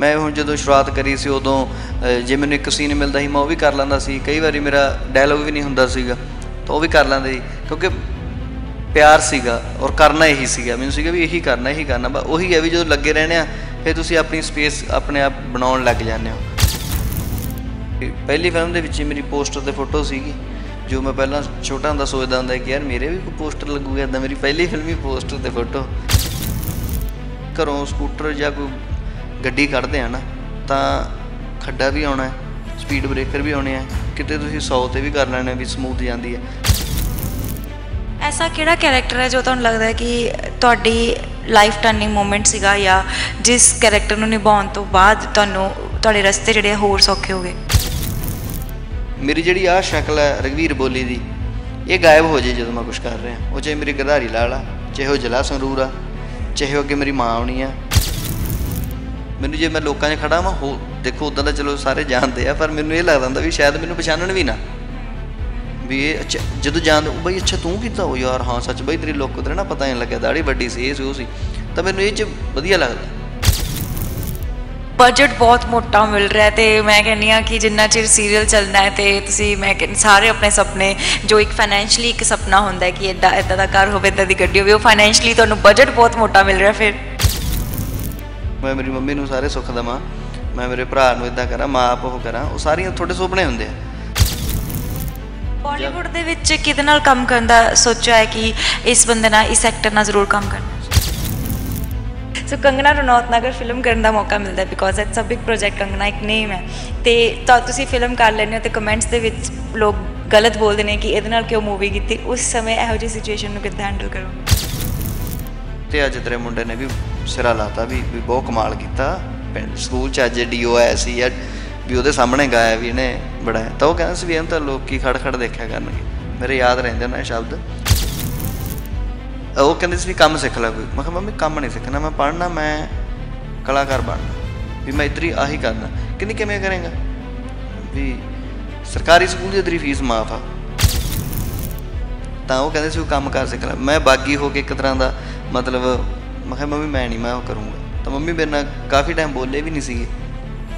ਮੈਂ ਹੁਣ ਜਦੋਂ ਸ਼ੁਰੂਆਤ ਕਰੀ ਸੀ ਉਦੋਂ ਜੇ ਮੈਨੂੰ ਇੱਕ ਸੀਨ ਮਿਲਦਾ ਸੀ, ਮੈਂ ਉਹ ਵੀ ਕਰ ਲੈਂਦਾ ਸੀ। ਕਈ ਵਾਰੀ ਮੇਰਾ ਡਾਇਲੋਗ ਵੀ ਨਹੀਂ ਹੁੰਦਾ ਸੀਗਾ, ਤਾਂ ਉਹ ਵੀ ਕਰ ਲੈਂਦੇ ਸੀ। ਕਿਉਂਕਿ ਪਿਆਰ ਸੀਗਾ ਔਰ ਕਰਨਾ ਇਹੀ ਸੀਗਾ। ਮੈਨੂੰ ਸੀਗਾ ਵੀ ਇਹੀ ਕਰਨਾ ਇਹੀ ਕਰਨਾ। ਬਸ ਉਹੀ ਹੈ ਵੀ ਜਦੋਂ ਲੱਗੇ ਰਹਿਣੇ ਆ, ਫਿਰ ਤੁਸੀਂ ਆਪਣੀ ਸਪੇਸ ਆਪਣੇ ਆਪ ਬਣਾਉਣ ਲੱਗ ਜਾਂਦੇ ਹੋ। ਪਹਿਲੀ ਫਿਲਮ ਦੇ ਵਿੱਚ ਹੀ ਮੇਰੀ ਪੋਸਟਰ ਤੇ ਫੋਟੋ ਸੀਗੀ, ਜੋ ਮੈਂ ਪਹਿਲਾਂ ਛੋਟਾ ਹੁੰਦਾ ਸੋਚਦਾ ਹੁੰਦਾ ਕਿ ਯਾਰ ਮੇਰੇ ਵੀ ਕੋਈ ਪੋਸਟਰ ਲੱਗੂਗਾ ਇਦਾਂ ਮੇਰੀ ਪਹਿਲੀ ਫਿਲਮੀ ਪੋਸਟਰ ਤੇ ਫੋਟੋ ਘਰੋਂ ਸਕੂਟਰ ਜਾਂ ਕੋਈ ਗੱਡੀ ਕੱਢਦੇ ਆ ਨਾ ਤਾਂ ਖੱਡਾ ਵੀ ਆਉਣਾ ਹੈ ਸਪੀਡ ਬ੍ਰੇਕਰ ਵੀ ਆਉਣੇ ਆ ਕਿਤੇ ਤੁਸੀਂ 100 ਤੇ ਵੀ ਕਰ ਲੈਣੇ ਵੀ ਸਮੂਥ ਜਾਂਦੀ ਹੈ। ਐਸਾ ਕਿਹੜਾ ਕੈਰੈਕਟਰ ਹੈ ਜੋ ਤੁਹਾਨੂੰ ਲੱਗਦਾ ਹੈ ਕਿ ਤੁਹਾਡੀ ਲਾਈਫ ਟਰਨਿੰਗ ਮੂਮੈਂਟ ਸੀਗਾ ਜਾਂ ਜਿਸ ਕੈਰੈਕਟਰ ਨੂੰ ਨਿਭਾਉਣ ਤੋਂ ਬਾਅਦ ਤੁਹਾਨੂੰ ਤੁਹਾਡੇ ਰਸਤੇ ਜਿਹੜੇ ਆ ਹੋਰ ਸੌਖੇ ਹੋ ਗਏ? ਮੇਰੀ ਜਿਹੜੀ ਆਹ ਸ਼ਕਲ ਹੈ ਰਗਵੀਰ ਬੋਲੀ ਦੀ ਇਹ ਗਾਇਬ ਹੋ ਜੇ ਜਦੋਂ ਮੈਂ ਕੁਝ ਕਰ ਰਿਹਾ। ਉਹ ਚਾਹੇ ਮੇਰੀ ਗਧਾਰੀ ਲਾਲ ਆ ਚਾਹੇ ਉਹ ਜਲਾ ਸੰਗਰੂਰ ਆ ਚਾਹੇ ਉਹ ਅੱਗੇ ਮੇਰੀ ਮਾਂ ਆਉਣੀ ਆ ਮੈਨੂੰ ਜੇ ਮੈਂ ਲੋਕਾਂ 'ਚ ਖੜਾ ਵਾਂ, ਹੋ, ਦੇਖੋ ਉਦਾਂ ਦਾ ਚਲੋ ਸਾਰੇ ਜਾਣਦੇ ਆ, ਪਰ ਮੈਨੂੰ ਇਹ ਲੱਗਦਾ ਹੁੰਦਾ ਵੀ ਸ਼ਾਇਦ ਮੈਨੂੰ ਪਛਾਣਨ ਵੀ ਨਾ। ਵੀ ਇਹ ਅੱਛਾ, ਜਦੋਂ ਜਾਣਦੇ ਉਹ ਬਈ ਅੱਛਾ ਤੂੰ ਕੀਤਾ ਉਹ ਯਾਰ, ਹਾਂ ਸੱਚ ਬਈ ਤੇਰੀ ਲੁੱਕ ਤੇ ਨਾ ਪਤਾ ਨਹੀਂ ਲੱਗਿਆ, ਦਾੜੀ ਵੱਡੀ ਸੀ, ਇਹ ਸੀ, ਉਹ ਸੀ। ਤਾਂ ਮੈਨੂੰ ਇਹ 'ਚ ਵਧੀਆ ਲੱਗਦਾ। ਬਜਟ ਬਹੁਤ ਮੋਟਾ ਮਿਲ ਰਿਹਾ ਤੇ ਮੈਂ ਕਹਿੰਨੀ ਆ ਕਿ ਜਿੰਨਾ ਚਿਰ ਸੀਰੀਅਲ ਚੱਲਣਾ ਹੈ ਤੇ ਤੁਸੀਂ ਮੈਂ ਸਾਰੇ ਆਪਣੇ ਸੁਪਨੇ, ਜੋ ਇੱਕ ਫਾਈਨੈਂਸ਼ਲੀ ਇੱਕ ਸੁਪਨਾ ਹੁੰਦਾ ਹੈ ਕਿ ਇਦਾਂ ਇਦਾਂ ਦਾ ਘਰ ਹੋਵੇ ਇਦਾਂ ਦੀ ਗੱਡੀ ਹੋਵੇ, ਉਹ ਫਾਈਨੈਂਸ਼ਲੀ ਤੁਹਾਨੂੰ ਬਜਟ ਬਹੁਤ ਮੋਟਾ ਮਿਲ ਰਿਹਾ ਫਿਰ। ਮੈਂ ਮੇਰੀ ਮੰਮੀ ਨੂੰ ਸਾਰੇ ਸੁੱਖ ਦੇਵਾਂ ਮੈਂ ਮੇਰੇ ਭਰਾ ਨੂੰ ਇਦਾਂ ਕਰਾਂ ਮਾਂ ਆਪ ਉਹ ਕਰਾਂ ਉਹ ਸਾਰੀਆਂ ਤੁਹਾਡੇ ਸੁਪਨੇ ਹੁੰਦੇ ਆ। ਬਾਲੀਵੁੱਡ ਦੇ ਵਿੱਚ ਕਿਹਦੇ ਨਾਲ ਕੰਮ ਕਰਨ ਦਾ ਸੋਚਿਆ ਹੈ ਕਿ ਇਸ ਬੰਦੇ ਨਾਲ ਇਸ ਐਕਟਰ ਨਾਲ ਜ਼ਰੂਰ ਕੰਮ ਕਰਨਾ? ਸੋ ਕੰਗਨਾ ਰਣੌਤ ਨਾਲ ਅਗਰ ਫਿਲਮ ਕਰਨ ਦਾ ਮੌਕਾ ਮਿਲਦਾ because it's a big project Kangana ਇੱਕ ਨੇਮ ਹੈ। ਤੇ ਤਾਂ ਤੁਸੀਂ ਫਿਲਮ ਕਰ ਲੈਂਦੇ ਹੋ ਤੇ ਕਮੈਂਟਸ ਦੇ ਵਿੱਚ ਲੋਕ ਗਲਤ ਬੋਲਦੇ ਨੇ ਕਿ ਇਹਦੇ ਨਾਲ ਕਿਉਂ ਮੂਵੀ ਕੀਤੀ? ਉਸ ਸਮੇਂ ਇਹੋ ਜਿਹੀ ਸਿਚੁਏਸ਼ਨ ਨੂੰ ਕਿੱਦਾਂ ਹੈਂਡਲ ਕਰੋਗੇ? ਤੇ ਅੱਜ ਤੇਰੇ ਮੁੰਡੇ ਨੇ ਵੀ ਸਿਰਾ ਲਾਤਾ ਵੀ ਵੀ ਬਹੁਤ ਕਮਾਲ ਕੀਤਾ। ਪਿੰਡ ਸਕੂਲ ਚ ਅੱਜ ਡੀਓ ਆਇਆ ਸੀ ਯਾਰ ਵੀ ਉਹਦੇ ਸਾਹਮਣੇ ਗਾਇਆ ਵੀ ਇਹਨੇ ਬੜਾ। ਤਾਂ ਉਹ ਕਹਿੰਦਾ ਸੀ ਵੀ ਇਹਨਾਂ ਤਾਂ ਲੋਕੀ ਖੜ ਖੜ ਦੇਖਿਆ ਕਰਨਗੇ। ਮੇਰੇ ਯਾਦ ਰਹਿੰਦੇ ਨੇ ਸ਼ਬਦ। ਉਹ ਕਹਿੰਦੇ ਸੀ ਵੀ ਕੰਮ ਸਿੱਖ ਲੈ ਕੋਈ। ਮੈਂ ਕਿਹਾ, ਮੰਮੀ, ਕੰਮ ਨਹੀਂ ਸਿੱਖਣਾ। ਮੈਂ ਪੜ੍ਹਨਾ, ਮੈਂ ਕਲਾਕਾਰ ਬਣਨਾ। ਵੀ ਮੈਂ ਇੱਧਰ ਹੀ ਆਹੀ ਕਰਨਾ। ਕਿੰਨੀ ਕਿਵੇਂ ਕਰੇਗਾ? ਵੀ ਸਰਕਾਰੀ ਸਕੂਲ ਦੀ ਤੇਰੀ ਫੀਸ ਮਾਫ ਆ। ਤਾਂ ਉਹ ਕਹਿੰਦੇ ਸੀ, ਉਹ ਕੰਮ ਕਰ ਸਿੱਖ ਲੈ। ਮੈਂ ਬਾਗੀ ਹੋ ਕੇ ਇੱਕ ਤਰ੍ਹਾਂ ਦਾ ਮਤਲਬ ਮੈਂ ਕਿਹਾ, ਮੰਮੀ, ਮੈਂ ਨਹੀਂ, ਮੈਂ ਉਹ ਕਰੂੰਗਾ। ਤਾਂ ਮੰਮੀ ਮੇਰੇ ਨਾਲ ਕਾਫੀ ਟਾਈਮ ਬੋਲੇ ਵੀ ਨਹੀਂ ਸੀਗੇ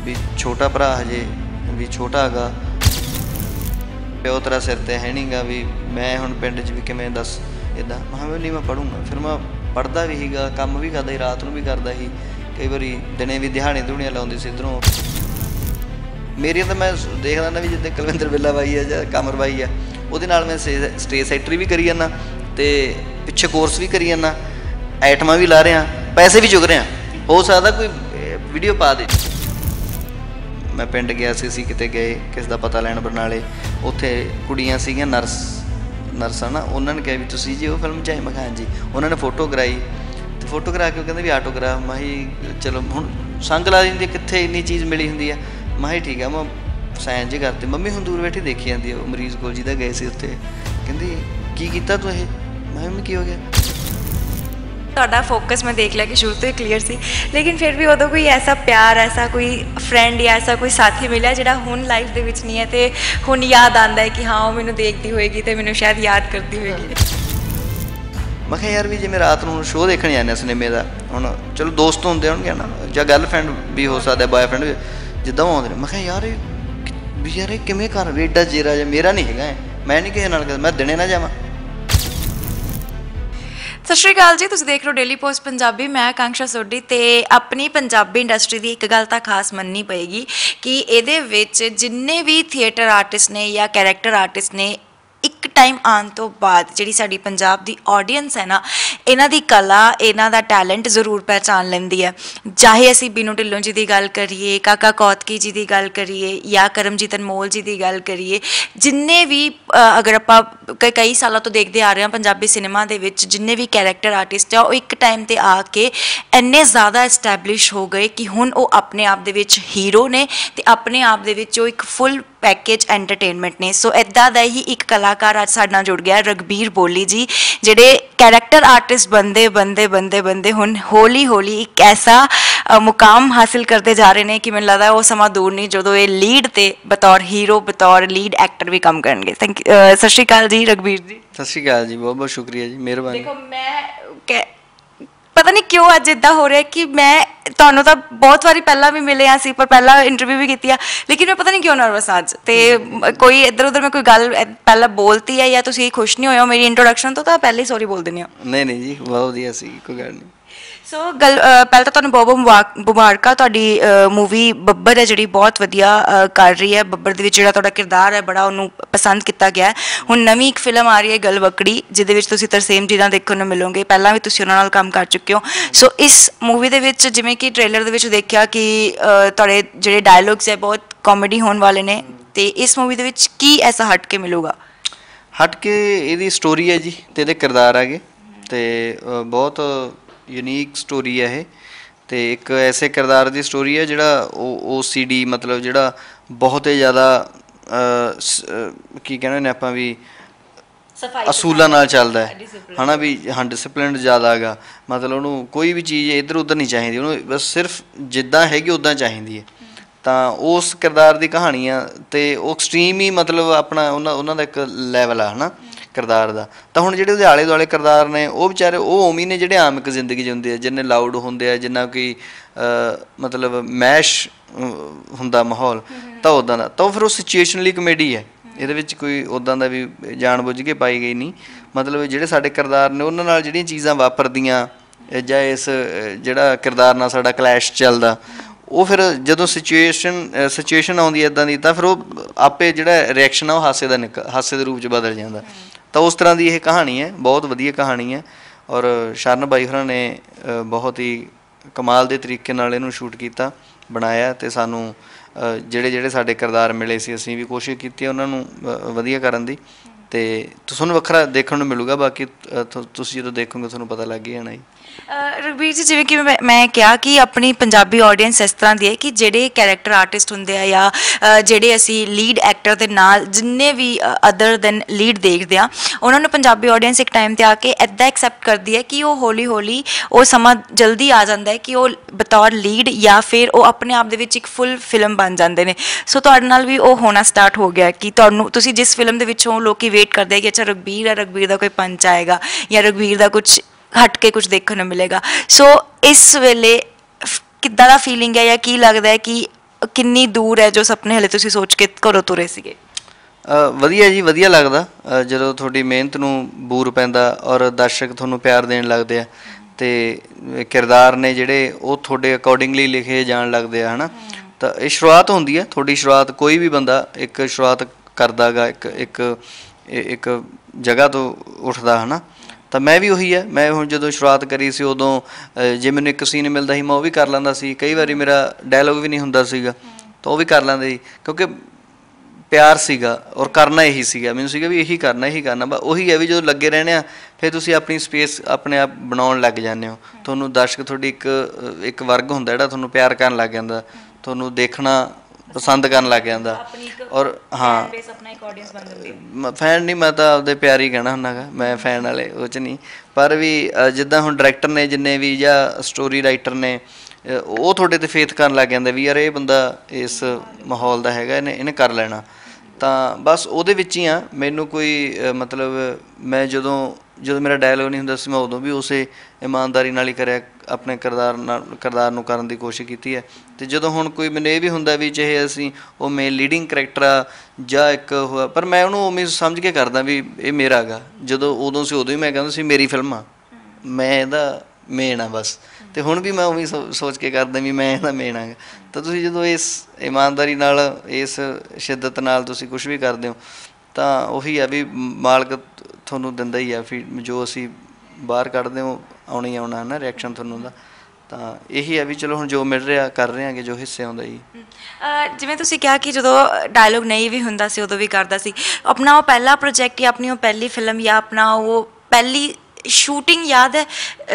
ਵੀ ਛੋਟਾ ਭਰਾ ਹਜੇ, ਵੀ ਛੋਟਾ ਹੈਗਾ। ਪਿਓ ਤੇਰਾ ਸਿਰ ਤੇ ਹੈ ਨਹੀਂਗਾ ਵੀ ਮੈਂ ਹੁਣ ਪਿੰਡ 'ਚ ਵੀ ਕਿਵੇਂ ਦੱਸ ਇਦਾਂ ਮੈਂ ਕਿਹਾ, ਨਹੀਂ, ਮੈਂ ਪੜੂੰਗਾ ਫਿਰ ਮੈਂ ਪੜਦਾ ਵੀ ਸੀਗਾ, ਕੰਮ ਵੀ ਕਰਦਾ ਸੀ, ਰਾਤ ਨੂੰ ਵੀ ਕਰਦਾ ਸੀ। ਕਈ ਵਾਰੀ ਦਿਨੇ ਵੀ ਦਿਹਾੜੇ ਦੁਹਣੀਆਂ ਲਾਉਂਦੇ ਸੀ ਇਧਰੋਂ। ਮੇਰੀ ਤਾਂ ਮੈਂ ਸ- ਦੇਖਦਾ ਨਾ ਵੀ ਜਿੱਦਾਂ ਕੁਲਵਿੰਦਰ ਬਿੱਲਾ ਬਾਈ ਆ ਜਾਂ ਕਮਰ ਬਾਈ ਆ, ਉਹਦੇ ਨਾਲ ਮੈਂ ਸਟੇਜ ਸੈਕਟਰੀ ਵੀ ਕਰੀ ਜਾਂਦਾ ਤੇ ਪਿੱਛੇ ਕੋਰਸ ਵੀ ਕਰੀ ਜਾਂਦਾ। ਆਈਟਮਾਂ ਵੀ ਲਾ ਰਿਹਾ ਪੈਸੇ ਵੀ ਚੁਗ ਰਿਹਾ ਹੋ। ਸਕਦਾ ਕੋਈ ਵੀਡੀਓ ਪਾ ਦੇ। ਮੈਂ ਪਿੰਡ ਗਿਆ ਸੀ ਅਸੀਂ ਕਿਤੇ ਗਏ ਕਿਸ ਦਾ ਪਤਾ ਲੈਣ ਬਰਨਾਲੇ। ਉੱਥੇ ਕੁੜੀਆਂ ਸੀਗੀਆਂ ਨਰਸ ਨਰਸਾਂ ਨਾ ਉਹਨਾਂ ਨੇ ਕਿਹਾ ਵੀ ਤੁਸੀਂ ਜੀ ਉਹ ਫਿਲਮ ਚ ਆਏ। ਮੈਂ ਕਿਹਾ ਹਾਂਜੀ। ਉਹਨਾਂ ਨੇ ਫੋਟੋ ਕਰਾਈ। ਤੇ ਫੋਟੋ ਕਰਾ ਕੇ ਉਹ ਕਹਿੰਦੇ ਵੀ ਆਟੋਗ੍ਰਾਫ ਮਾਹੀ ਚਲੋ ਹੁਣ ਸੰਗ ਲਾ ਦਿੰਦੀ ਕਿੱਥੇ ਇੰਨੀ ਚੀਜ਼ ਮਿਲੀ ਹੁੰਦੀ ਆ। ਮਾਹੀ ਠੀਕ ਆ ਮੈਂ ਸਾਇਨ ਜੀ ਕਰਤੇ। ਮੰਮੀ ਹੁਣ ਦੂਰ ਬੈਠੀ ਦੇਖੀ ਜਾਂਦੀ ਉਹ ਮਰੀਜ਼ ਕੋਲ ਜਿਹਦਾ ਗਏ ਸੀ ਉੱਥੇ। ਕਹਿੰਦੀ ਕੀ ਕੀਤਾ ਤੂੰ ਇਹ? ਮੈਂ ਕਿਹਾ, ਮੰਮੀ ਕੀ ਹੋ ਗਿਆ? ਤੁਹਾਡਾ ਫੋਕਸ ਮੈਂ ਦੇਖ ਲਿਆ ਕਿ ਸ਼ੁਰੂ ਤੋਂ ਹੀ ਕਲੀਅਰ ਸੀ। ਲੇਕਿਨ ਫਿਰ ਵੀ ਉਦੋਂ ਕੋਈ ਐਸਾ ਪਿਆਰ, ਐਸਾ ਕੋਈ ਫਰੈਂਡ ਜਾਂ ਐਸਾ ਕੋਈ ਸਾਥੀ ਮਿਲਿਆ ਜਿਹੜਾ ਹੁਣ ਲਾਈਫ ਦੇ ਵਿੱਚ ਨਹੀਂ ਹੈ ਤੇ ਹੁਣ ਯਾਦ ਆਂਦਾ ਹੈ ਕਿ ਹਾਂ, ਉਹ ਮੈਨੂੰ ਦੇਖਦੀ ਹੋਏਗੀ ਤੇ ਮੈਨੂੰ ਸ਼ਾਇਦ ਯਾਦ ਕਰਦੀ ਹੋਏਗੀ। ਮੈਂ ਕਿਹਾ ਯਾਰ ਵੀ ਜਿਵੇਂ ਰਾਤ ਨੂੰ ਸ਼ੋਅ ਦੇਖਣ ਜਾਂਦੇ ਆ ਸਿਨੇਮੇ ਦਾ, ਹੁਣ ਚਲੋ ਦੋਸਤ ਹੁੰਦੇ ਹੋਣਗੇ ਨਾ, ਜਾਂ ਗਰਲਫ੍ਰੈਂਡ ਵੀ ਹੋ ਸਕਦਾ ਬॉयਫ੍ਰੈਂਡ ਵੀ, ਜਿੱਦਾਂ ਆਉਂਦੇ ਨੇ, ਮੈਂ ਕਿਹਾ ਯਾਰ ਵੀ ਯਾਰ ਇਹ ਕਿਵੇਂ ਕਰ ਵੀ ਏਡਾ ਜੇਰਾ ਜਿਹਾ ਮੇਰਾ ਨਹੀਂ ਹੈਗਾ ਇਹ। ਮੈਂ ਨਹੀਂ ਕਿਸੇ ਨਾਲ ਮੈਂ ਦਿਨੇ ਨਾ ਜਾਵਾਂ। ਸਤਿ ਸ਼੍ਰੀ ਅਕਾਲ ਜੀ, ਤੁਸੀਂ ਦੇਖ ਰਹੇ ਹੋ ਡੇਲੀ ਪੋਸਟ ਪੰਜਾਬੀ। ਮੈਂ ਆਕਾਂक्षा ਸੋਢੀ ਤੇ ਆਪਣੀ ਪੰਜਾਬੀ ਇੰਡਸਟਰੀ ਦੀ ਇੱਕ ਗੱਲ ਤਾਂ ਖਾਸ ਮੰਨਣੀ ਪਏਗੀ ਕਿ ਇਹਦੇ ਵਿੱਚ ਜਿੰਨੇ ਵੀ ਥੀਏਟਰ ਆਰਟਿਸਟ ਨੇ ਜਾਂ ਕੈਰੈਕਟਰ ਆਰਟਿਸਟ ਨੇ ਟਾਈਮ ਆਉਣ ਤੋਂ ਬਾਅਦ ਜਿਹੜੀ ਸਾਡੀ ਪੰਜਾਬ ਦੀ ਆਡੀਅנס ਹੈ ਨਾ, ਇਹਨਾਂ ਦੀ ਕਲਾ, ਇਹਨਾਂ ਦਾ ਟੈਲੈਂਟ ਜ਼ਰੂਰ ਪਹਿਚਾਨ ਲੈਂਦੀ ਹੈ। ਚਾਹੇ ਅਸੀਂ ਬੀਨੂ ਢਿੱਲੋਂ ਜੀ ਦੀ ਗੱਲ ਕਰੀਏ, ਕਾਕਾ ਕੌਤਕੀ ਜੀ ਦੀ ਗੱਲ ਕਰੀਏ, ਜਾਂ ਕਰਮਜੀਤ ਅਨਮੋਲ ਜੀ ਦੀ ਗੱਲ ਕਰੀਏ, ਜਿੰਨੇ ਵੀ ਅਗਰ ਆਪਾਂ ਕ- ਕਈ ਸਾਲਾਂ ਤੋਂ ਦੇਖਦੇ ਆ ਰਹੇ ਹਾਂ ਪੰਜਾਬੀ ਸਿਨੇਮਾ ਦੇ ਵਿੱਚ, ਜਿੰਨੇ ਵੀ ਕੈਰੈਕਟਰ ਆਰਟਿਸਟ ਆ, ਉਹ ਇੱਕ ਟਾਈਮ ਤੇ ਆ ਕੇ ਇੰਨੇ ਜ਼ਿਆਦਾ ਐਸਟੈਬਲਿਸ਼ ਹੋ ਗਏ ਕਿ ਹੁਣ ਉਹ ਆਪਣੇ ਆਪ ਦੇ ਵਿੱਚ ਹੀਰੋ ਨੇ ਤੇ ਆਪਣੇ ਆਪ ਦੇ ਵਿੱਚ ਉਹ ਇੱਕ ਫੁੱਲ ਪੈਕੇਜ ਐਂਟਰਟੇਨਮੈਂਟ ਨੇ। ਸੋ ਇਦਾਂ ਦਾ ਹੀ ਇੱਕ ਕਲਾਕਾਰ ਅੱਜ ਸਾਡੇ ਨਾਲ ਜੁੜ ਗਿਆ ਰਗਬੀਰ ਬੋਲੀ ਜੀ ਜਿਹੜੇ ਕੈਰੈਕਟਰ ਆਰਟਿਸਟ ਬੰਦੇ ਬੰਦੇ ਬੰਦੇ ਬੰਦੇ ਹੁਣ ਹੌਲੀ ਹੌਲੀ ਇੱਕ ਐਸਾ ਮੁਕਾਮ ਹਾਸਿਲ ਕਰਦੇ ਜਾ ਰਹੇ ਨੇ ਕਿ ਮੈਨੂੰ ਲੱਗਦਾ ਉਹ ਸਮਾਂ ਦੂਰ ਨਹੀਂ ਜਦੋਂ ਇਹ ਲੀਡ ਤੇ ਬਤੌਰ ਹੀਰੋ ਬਤੌਰ ਲੀਡ ਐਕਟਰ ਵੀ ਕੰਮ ਕਰਨਗੇ। ਥੈਂਕ ਯੂ ਸਤਿ ਸ਼੍ਰੀ ਅਕਾਲ ਜੀ ਰਗਬੀਰ ਜੀ। ਸਤਿ ਸ਼੍ਰੀ ਅਕਾਲ ਜੀ ਬਹੁਤ ਬਹੁਤ ਸ਼ੁਕਰੀਆ ਜੀ ਮਿਹਰਬਾਨੀ। ਦੇਖੋ ਮੈਂ ਕਹਿ- ਪਤਾ ਨਹੀਂ ਕਿਉਂ ਅੱਜ ਇਦਾਂ ਹੋ ਰਿਹਾ ਕਿ ਮੈਂ, ਤੁਹਾਨੂੰ ਤਾਂ ਬਹੁਤ ਵਾਰੀ ਪਹਿਲਾਂ ਵੀ ਮਿਲੇ ਆ ਸੀ, ਪਰ ਪਹਿਲਾਂ ਇੰਟਰਵਿਊ ਵੀ ਕੀਤੀ ਆ, ਲੇਕਿਨ ਮੈਂ ਪਤਾ ਨਹੀਂ ਕਿਉਂ ਨਰਵਸ ਅੱਜ। ਤੇ ਕੋਈ ਇੱਧਰ ਉੱਧਰ ਮੈਂ ਕੋਈ ਗੱਲ ਪਹਿਲਾਂ ਬੋਲਤੀ ਹੈ ਜਾਂ ਤੁਸੀਂ ਖੁਸ਼ ਨਹੀਂ ਹੋਏ ਹੋ ਮੇਰੀ ਇੰਟਰੋਡਕਸ਼ਨ ਤੋਂ, ਤਾਂ ਪਹਿਲੇ ਹੀ ਸੌਰੀ ਬੋਲ ਦਿੰਦੇ ਹੋ। ਨਹੀਂ ਨਹੀਂ ਜੀ, ਬਹੁਤ ਵਧੀਆ ਸੀ, ਕੋਈ ਗੱਲ ਨਹੀਂ ਸੋ ਗੱਲ uh, ਪਹਿਲਾਂ ਤਾਂ ਤੁਹਾਨੂੰ ਬਹੁਤ ਬਹੁਤ ਮੁਬਾਰਕਾਂ, ਤੁਹਾਡੀ ਮੂਵੀ ਬੱਬਰ ਹੈ, ਜਿਹੜੀ ਬਹੁਤ ਵਧੀਆ ਕਰ ਰਹੀ ਹੈ। ਬੱਬਰ ਦੇ ਵਿੱਚ ਜਿਹੜਾ ਤੁਹਾਡਾ ਕਿਰਦਾਰ ਹੈ, ਬੜਾ ਉਹਨੂੰ ਪਸੰਦ ਕੀਤਾ ਗਿਆ ਹੈ। ਹੁਣ ਨਵੀਂ ਇੱਕ ਫਿਲਮ ਆ ਰਹੀ ਹੈ ਗਲਵਕੜੀ ਜਿਹਦੇ ਵਿੱਚ ਤੁਸੀਂ ਤਰਸੇਮ ਜੀ ਨਾਲ ਦੇਖਣ ਨੂੰ ਮਿਲੋਗੇ। ਪਹਿਲਾਂ ਵੀ ਤੁਸੀਂ ਉਹਨਾਂ ਨਾਲ ਕੰਮ ਕਰ ਚੁੱਕੇ ਹੋ। ਸੋ ਇਸ ਮੂਵੀ ਦੇ ਵਿੱਚ ਜਿਵੇਂ ਕਿ ਟ੍ਰੇਲਰ ਦੇ ਵਿੱਚ ਦੇਖਿਆ ਕਿ ਤੁਹਾਡੇ ਜਿਹੜੇ ਡਾਇਲੌਗਸ ਹੈ, ਬਹੁਤ ਕਾਮੇਡੀ ਹੋਣ ਵਾਲੇ ਨੇ। ਤੇ ਇਸ ਮੂਵੀ ਦੇ ਵਿੱਚ ਕੀ ਐਸਾ ਹਟ ਕੇ ਮਿਲੂਗਾ? ਹਟ ਕੇ ਇਹਦੀ ਸਟੋਰੀ ਹੈ ਜੀ, ਤੇ ਇਹਦੇ ਕਿਰਦਾਰ ਹੈਗੇ। ਤੇ ਬਹੁਤ ਯੂਨੀਕ ਸਟੋਰੀ ਹੈ ਇਹ। ਤੇ ਇੱਕ ਐਸੇ ਕਿਰਦਾਰ ਦੀ ਸਟੋਰੀ ਹੈ ਜਿਹੜਾ OCD ਮਤਲਬ ਜਿਹੜਾ ਬਹੁਤ ਹੀ ਜ਼ਿਆਦਾ ਕੀ ਕਹਿੰਦੇ ਨੇ ਆਪਾਂ ਵੀ ਸਫ਼ਾਈ ਅਸੂਲਾਂ ਨਾਲ ਚੱਲਦਾ ਹੈ। ਹਨਾ ਵੀ ਹਾਂ ਡਿਸਪਲਿਨਡ ਜ਼ਿਆਦਾ ਹੈਗਾ। ਮਤਲਬ ਉਹਨੂੰ ਕੋਈ ਵੀ ਚੀਜ਼ ਇੱਧਰ ਉੱਧਰ ਨਹੀਂ ਚਾਹੀਦੀ। ਉਹਨੂੰ ਬਸ ਸਿਰਫ ਜਿੱਦਾਂ ਹੈਗੀ ਉਦਾਂ ਚਾਹੀਦੀ ਹੈ। ਤਾਂ ਉਸ ਕਿਰਦਾਰ ਦੀ ਕਹਾਣੀ ਆ ਤੇ ਉਹ ਐਕਸਟ੍ਰੀਮ ਹੀ ਮਤਲਬ ਆਪਣਾ ਉਹਨਾਂ ਉਹਨਾਂ ਦਾ ਇੱਕ ਲੈਵਲ ਆ ਹਨਾ। ਕਿਰਦਾਰ ਦਾ। ਤਾਂ ਹੁਣ ਜਿਹੜੇ ਉਹਦੇ ਆਲੇ ਦੁਆਲੇ ਕਿਰਦਾਰ ਨੇ, ਉਹ ਵਿਚਾਰੇ, ਉਹ ਉਮੀ ਨੇ ਜਿਹੜੇ ਆਮ ਇੱਕ ਜ਼ਿੰਦਗੀ ਜਿਉਂਦੇ ਆ, ਜਿੰਨੇ ਲਾਊਡ ਹੁੰਦੇ ਆ, ਜਿੰਨਾ ਕੋਈ ਮਤਲਬ ਮੈਸ਼ ਹੁੰਦਾ ਮਾਹੌਲ, ਤਾਂ ਉਦਾਂ ਦਾ। ਤਾਂ ਉਹ ਫਿਰ ਉਹ ਸਿਚੁਏਸ਼ਨਲੀ ਕਮੇਡੀ ਹੈ। ਇਹਦੇ ਵਿੱਚ ਕੋਈ ਉਦਾਂ ਦਾ ਵੀ ਜਾਣਬੁੱਝ ਕੇ ਪਾਈ ਗਈ ਨਹੀਂ। ਮਤਲਬ ਜਿਹੜੇ ਸਾਡੇ ਕਿਰਦਾਰ ਨੇ, ਉਹਨਾਂ ਨਾਲ ਜਿਹੜੀਆਂ ਚੀਜ਼ਾਂ ਵਾਪਰਦੀਆਂ ਜਾਂ ਇਸ ਜਿਹੜਾ ਕਿਰਦਾਰ ਨਾਲ ਸਾਡਾ ਕਲੈਸ਼ ਚੱਲਦਾ ਉਹ ਫਿਰ ਜਦੋਂ ਸਿਚੁਏਸ਼ਨ ਸਿਚੁਏਸ਼ਨ ਆਉਂਦੀ ਹੈ ਇਦਾਂ ਦੀ, ਤਾਂ ਫਿਰ ਉਹ ਆਪੇ ਜਿਹੜਾ ਰਿਐਕਸ਼ਨ ਆ ਉਹ ਹਾਸੇ ਦਾ ਨਿਕ, ਹਾਸੇ ਦੇ ਰੂਪ 'ਚ ਬਦਲ ਜਾਂਦਾ। ਤਾਂ ਉਸ ਤਰ੍ਹਾਂ ਦੀ ਇਹ ਕਹਾਣੀ ਹੈ, ਬਹੁਤ ਵਧੀਆ ਕਹਾਣੀ ਹੈ ਔਰ ਸ਼ਰਨ ਬਾਈ ਹੋਰਾਂ ਨੇ ਬਹੁਤ ਹੀ ਕਮਾਲ ਦੇ ਤਰੀਕੇ ਨਾਲ ਇਹਨੂੰ ਸ਼ੂਟ ਕੀਤਾ, ਬਣਾਇਆ ਤੇ ਸਾਨੂੰ ਜਿਹੜੇ ਜਿਹੜੇ ਸਾਡੇ ਕਿਰਦਾਰ ਮਿਲੇ ਸੀ, ਅਸੀਂ ਵੀ ਕੋਸ਼ਿਸ਼ ਕੀਤੀ ਉਹਨਾਂ ਨੂੰ ਵਧੀਆ ਕਰਨ ਦੀ। ਤੇ ਤੁਹਾਨੂੰ ਵੱਖਰਾ ਦੇਖਣ ਨੂੰ ਮਿਲੂਗਾ, ਬਾਕੀ ਤੁਸੀਂ ਜਦੋਂ ਦੇਖੋਗੇ ਤੁਹਾਨੂੰ ਪਤਾ ਲੱਗ ਹੀ ਜਾਣਾ ਜੀ। ਰਗਵੀਰ ਜੀ, ਜਿਵੇਂ ਕਿ ਮੈਂ ਕਿਹਾ ਕਿ ਆਪਣੀ ਪੰਜਾਬੀ ਆਡੀਅנס ਇਸ ਤਰ੍ਹਾਂ ਦੀ ਹੈ ਕਿ ਜਿਹੜੇ ਕੈਰੈਕਟਰ ਆਰਟਿਸਟ ਹੁੰਦੇ ਆ ਜਾਂ ਜਿਹੜੇ ਅਸੀਂ ਲੀਡ ਐਕਟਰ ਦੇ ਨਾਲ ਜਿੰਨੇ ਵੀ ਅਦਰ ਦੈਨ ਲੀਡ ਦੇਖਦੇ ਆ, ਉਹਨਾਂ ਨੂੰ ਪੰਜਾਬੀ ਆਡੀਅנס ਇੱਕ ਟਾਈਮ ਤੇ ਆ ਕੇ ਐਦਾਂ ਐਕਸੈਪਟ ਕਰਦੀ ਹੈ ਕਿ ਉਹ ਹੌਲੀ ਹੌਲੀ ਉਹ ਸਮਾਂ ਜਲਦੀ ਆ ਜਾਂਦਾ ਹੈ ਕਿ ਉਹ ਬਤੌਰ ਲੀਡ ਜਾਂ ਫਿਰ ਉਹ ਆਪਣੇ ਆਪ ਦੇ ਵਿੱਚ ਇੱਕ ਫੁੱਲ ਫਿਲਮ ਬਣ ਜਾਂਦੇ ਨੇ। ਸੋ ਤੁਹਾਡੇ ਨਾਲ ਵੀ ਉਹ ਹੋਣਾ ਸਟਾਰਟ ਹੋ ਗਿਆ ਕਿ ਤੁਹਾਨੂੰ, ਤੁਸੀਂ ਜਿਸ ਫਿਲਮ ਦੇ ਵਿੱਚੋਂ ਲੋਕੀ ਵੇਟ ਕਰਦੇ ਆ ਕਿ ਅੱਛਾ ਰਘਬੀਰ ਹੈ ਰਘਬੀਰ ਦਾ ਕੋਈ ਪੰਚ ਆਏਗਾ ਜਾਂ ਰਘਬੀਰ ਦਾ ਕੁਝ ਹਟ ਕੇ ਕੁਝ ਦੇਖਣ ਨੂੰ ਮਿਲੇਗਾ। ਸੋ ਇਸ ਵੇਲੇ ਕਿੱਦਾਂ ਦਾ ਫੀਲਿੰਗ ਹੈ ਜਾਂ ਕੀ ਲੱਗਦਾ ਹੈ ਕਿ ਕਿੰਨੀ ਦੂਰ ਹੈ ਜੋ ਸੁਪਨੇ ਹਲੇ ਤੁਸੀਂ ਸੋਚ ਕੇ ਘਰੋਂ ਤੁਰੇ ਸੀਗੇ? ਵਧੀਆ ਜੀ, ਵਧੀਆ ਲੱਗਦਾ। ਜਦੋਂ ਤੁਹਾਡੀ ਮਿਹਨਤ ਨੂੰ ਬੂਰ ਪੈਂਦਾ ਔਰ ਦਰਸ਼ਕ ਤੁਹਾਨੂੰ ਪਿਆਰ ਦੇਣ ਲੱਗਦੇ ਆ ਤੇ ਕਿਰਦਾਰ ਨੇ ਜਿਹੜੇ ਉਹ ਤੁਹਾਡੇ ਅਕੋਰਡਿੰਗਲੀ ਲਿਖੇ ਜਾਣ ਲੱਗਦੇ ਆ, ਹਨਾ? ਤਾਂ ਇਹ ਸ਼ੁਰੂਆਤ ਹੁੰਦੀ ਹੈ, ਤੁਹਾਡੀ ਸ਼ੁਰੂਆਤ ਕੋਈ ਵੀ ਬੰਦਾ ਇੱਕ ਸ਼ੁਰੂਆਤ ਕਰਦਾਗਾ, ਇੱਕ ਇੱਕ ਇੱਕ ਜਗ੍ਹਾ ਤੋਂ ਉੱਠਦਾ ਹਨਾ? ਤਾਂ ਮੈਂ ਵੀ ਉਹੀ ਹੈ ਮੈਂ ਹੁਣ ਜਦੋਂ ਸ਼ੁਰੂਆਤ ਕਰੀ ਸੀ ਉਦੋਂ ਜੇ ਮੈਨੂੰ ਇੱਕ ਸੀਨ ਮਿਲਦਾ ਸੀ ਮੈਂ ਉਹ ਵੀ ਕਰ ਲੈਂਦਾ ਸੀ। ਕਈ ਵਾਰੀ ਮੇਰਾ ਡਾਇਲੋਗ ਵੀ ਨਹੀਂ ਹੁੰਦਾ ਸੀਗਾ ਤਾਂ ਉਹ ਵੀ ਕਰ ਲੈਂਦਾ ਸੀ। ਕਿਉਂਕਿ ਪਿਆਰ ਸੀਗਾ ਔਰ ਕਰਨਾ ਇਹੀ ਸੀਗਾ। ਮੈਨੂੰ ਸੀਗਾ ਵੀ ਇਹੀ ਕਰਨਾ ਇਹੀ ਕਰਨਾ। ਬਸ ਉਹੀ ਹੈ ਵੀ ਜਦੋਂ ਲੱਗੇ ਰਹਿੰਦੇ ਆ ਫਿਰ ਤੁਸੀਂ ਆਪਣੀ ਸਪੇਸ ਆਪਣੇ ਆਪ ਬਣਾਉਣ ਲੱਗ ਜਾਂਦੇ ਹੋ। ਤੁਹਾਨੂੰ ਦਰਸ਼ਕ ਤੁਹਾਡੀ ਇੱਕ ਇੱਕ ਵਰਗ ਹੁੰਦਾ ਜਿਹੜਾ ਤੁਹਾਨੂੰ ਪਿਆਰ ਕਰਨ ਲੱਗ ਜਾਂਦਾ। ਤੁਹਾਨੂੰ ਦੇਖਣਾ ਪਸੰਦ ਕਰਨ ਲੱਗ ਜਾਂਦਾ। ਔਰ ਹਾਂ। ਬੇਸ ਆਪਣਾ ਇੱਕ ਆਡੀਅנס ਬਣ ਜਾਂਦੀ ਫੈਨ ਨਹੀਂ ਮੈਂ ਤਾਂ ਆਪਦੇ ਪਿਆਰ ਕਹਿਣਾ ਹੁੰਨਾਗਾ। ਮੈਂ ਫੈਨ ਵਾਲੇ ਉਹ ਚ ਨਹੀਂ। ਪਰ ਵੀ ਜਿੱਦਾਂ ਹੁਣ ਡਾਇਰੈਕਟਰ ਨੇ ਜਿੰਨੇ ਵੀ ਜਾਂ ਸਟੋਰੀ ਰਾਈਟਰ ਨੇ ਉਹ ਤੁਹਾਡੇ ਤੇ ਫੇਥ ਕਰਨ ਲੱਗ ਜਾਂਦੇ ਵੀ ਯਾਰ ਇਹ ਬੰਦਾ ਇਸ ਮਾਹੌਲ ਦਾ ਹੈਗਾ ਇਹਨੇ ਇਹਨੇ ਕਰ ਲੈਣਾ। ਤਾਂ ਬਸ ਉਹਦੇ ਵਿੱਚ ਹੀ ਆ। ਮੈਨੂੰ ਕੋਈ ਮਤਲਬ ਮੈਂ ਜਦੋਂ ਜਦੋਂ ਮੇਰਾ ਡਾਇਲੋਗ ਨਹੀਂ ਹੁੰਦਾ ਸੀ, ਮੈਂ ਉਦੋਂ ਵੀ ਉਸੇ ਇਮਾਨਦਾਰੀ ਨਾਲ ਹੀ ਕਰਿਆ, ਆਪਣੇ ਕਿਰਦਾਰ ਨਾਲ, ਕਿਰਦਾਰ ਨੂੰ ਕਰਨ ਦੀ ਕੋਸ਼ਿਸ਼ ਕੀਤੀ ਹੈ। ਤੇ ਜਦੋਂ ਹੁਣ ਕੋਈ ਮੈਨੂੰ ਇਹ ਵੀ ਹੁੰਦਾ ਵੀ ਚਾਹੇ ਅਸੀਂ ਉਹ ਮੇਨ ਲੀਡਿੰਗ ਕਰੈਕਟਰ ਆ ਜਾਂ ਇੱਕ ਹੋਇਆ ਪਰ ਮੈਂ ਉਹਨੂੰ ਉਵੇਂ ਸਮਝ ਕੇ ਕਰਦਾ ਵੀ ਇਹ ਮੇਰਾ ਹੈਗਾ ਜਦੋਂ ਉਦੋਂ ਸੀ, ਉਦੋਂ ਹੀ ਮੈਂ ਕਹਿੰਦਾ ਸੀ, ਮੇਰੀ ਫਿਲਮ ਆ। ਮੈਂ ਇਹਦਾ ਮੇਨ ਆ ਬਸ। ਤੇ ਹੁਣ ਵੀ ਮੈਂ ਉਵੇਂ ਸੋ- ਸੋਚ ਕੇ ਕਰਦਾ ਵੀ ਮੈਂ ਇਹਦਾ ਮੇਨ ਆ ਤਾਂ ਤੁਸੀਂ ਜਦੋਂ ਇਸ ਇਮਾਨਦਾਰੀ ਨਾਲ, ਇਸ ਸ਼ਿੱਦਤ ਨਾਲ ਤੁਸੀਂ ਕੁਝ ਵੀ ਕਰਦੇ ਹੋ ਤਾਂ ਉਹੀ ਆ ਵੀ ਮਾਲਕ ਤੁਹਾਨੂੰ ਦਿੰਦਾ ਹੀ ਆ ਫਿਰ ਜੋ ਅਸੀਂ ਬਾਹਰ ਕੱਢਦੇ ਹਾਂ ਆਉਣਾ ਆਉਣਾ ਹੈ ਨਾ ਰਿਐਕਸ਼ਨ ਤੁਹਾਨੂੰ ਦਾ। ਤਾਂ ਇਹੀ ਆ ਵੀ ਚਲੋ ਹੁਣ ਜੋ ਮਿਲ ਰਿਹਾ ਕਰ ਰਹੇ ਹਾਂਗੇ ਜੋ ਹਿੱਸੇ ਆਉਂਦਾ ਜੀ। ਜਿਵੇਂ ਤੁਸੀਂ ਕਿਹਾ ਕਿ ਜਦੋਂ ਡਾਇਲੋਗ ਨਹੀਂ ਵੀ ਹੁੰਦਾ ਸੀ ਉਦੋਂ ਵੀ ਕਰਦਾ ਸੀ। ਆਪਣਾ ਉਹ ਪਹਿਲਾ ਪ੍ਰੋਜੈਕਟ ਜਾਂ ਆਪਣੀ ਉਹ ਪਹਿਲੀ ਫਿਲਮ ਜਾਂ ਆਪਣਾ ਉਹ ਪਹਿਲੀ ਸ਼ੂਟਿੰਗ ਯਾਦ ਹੈ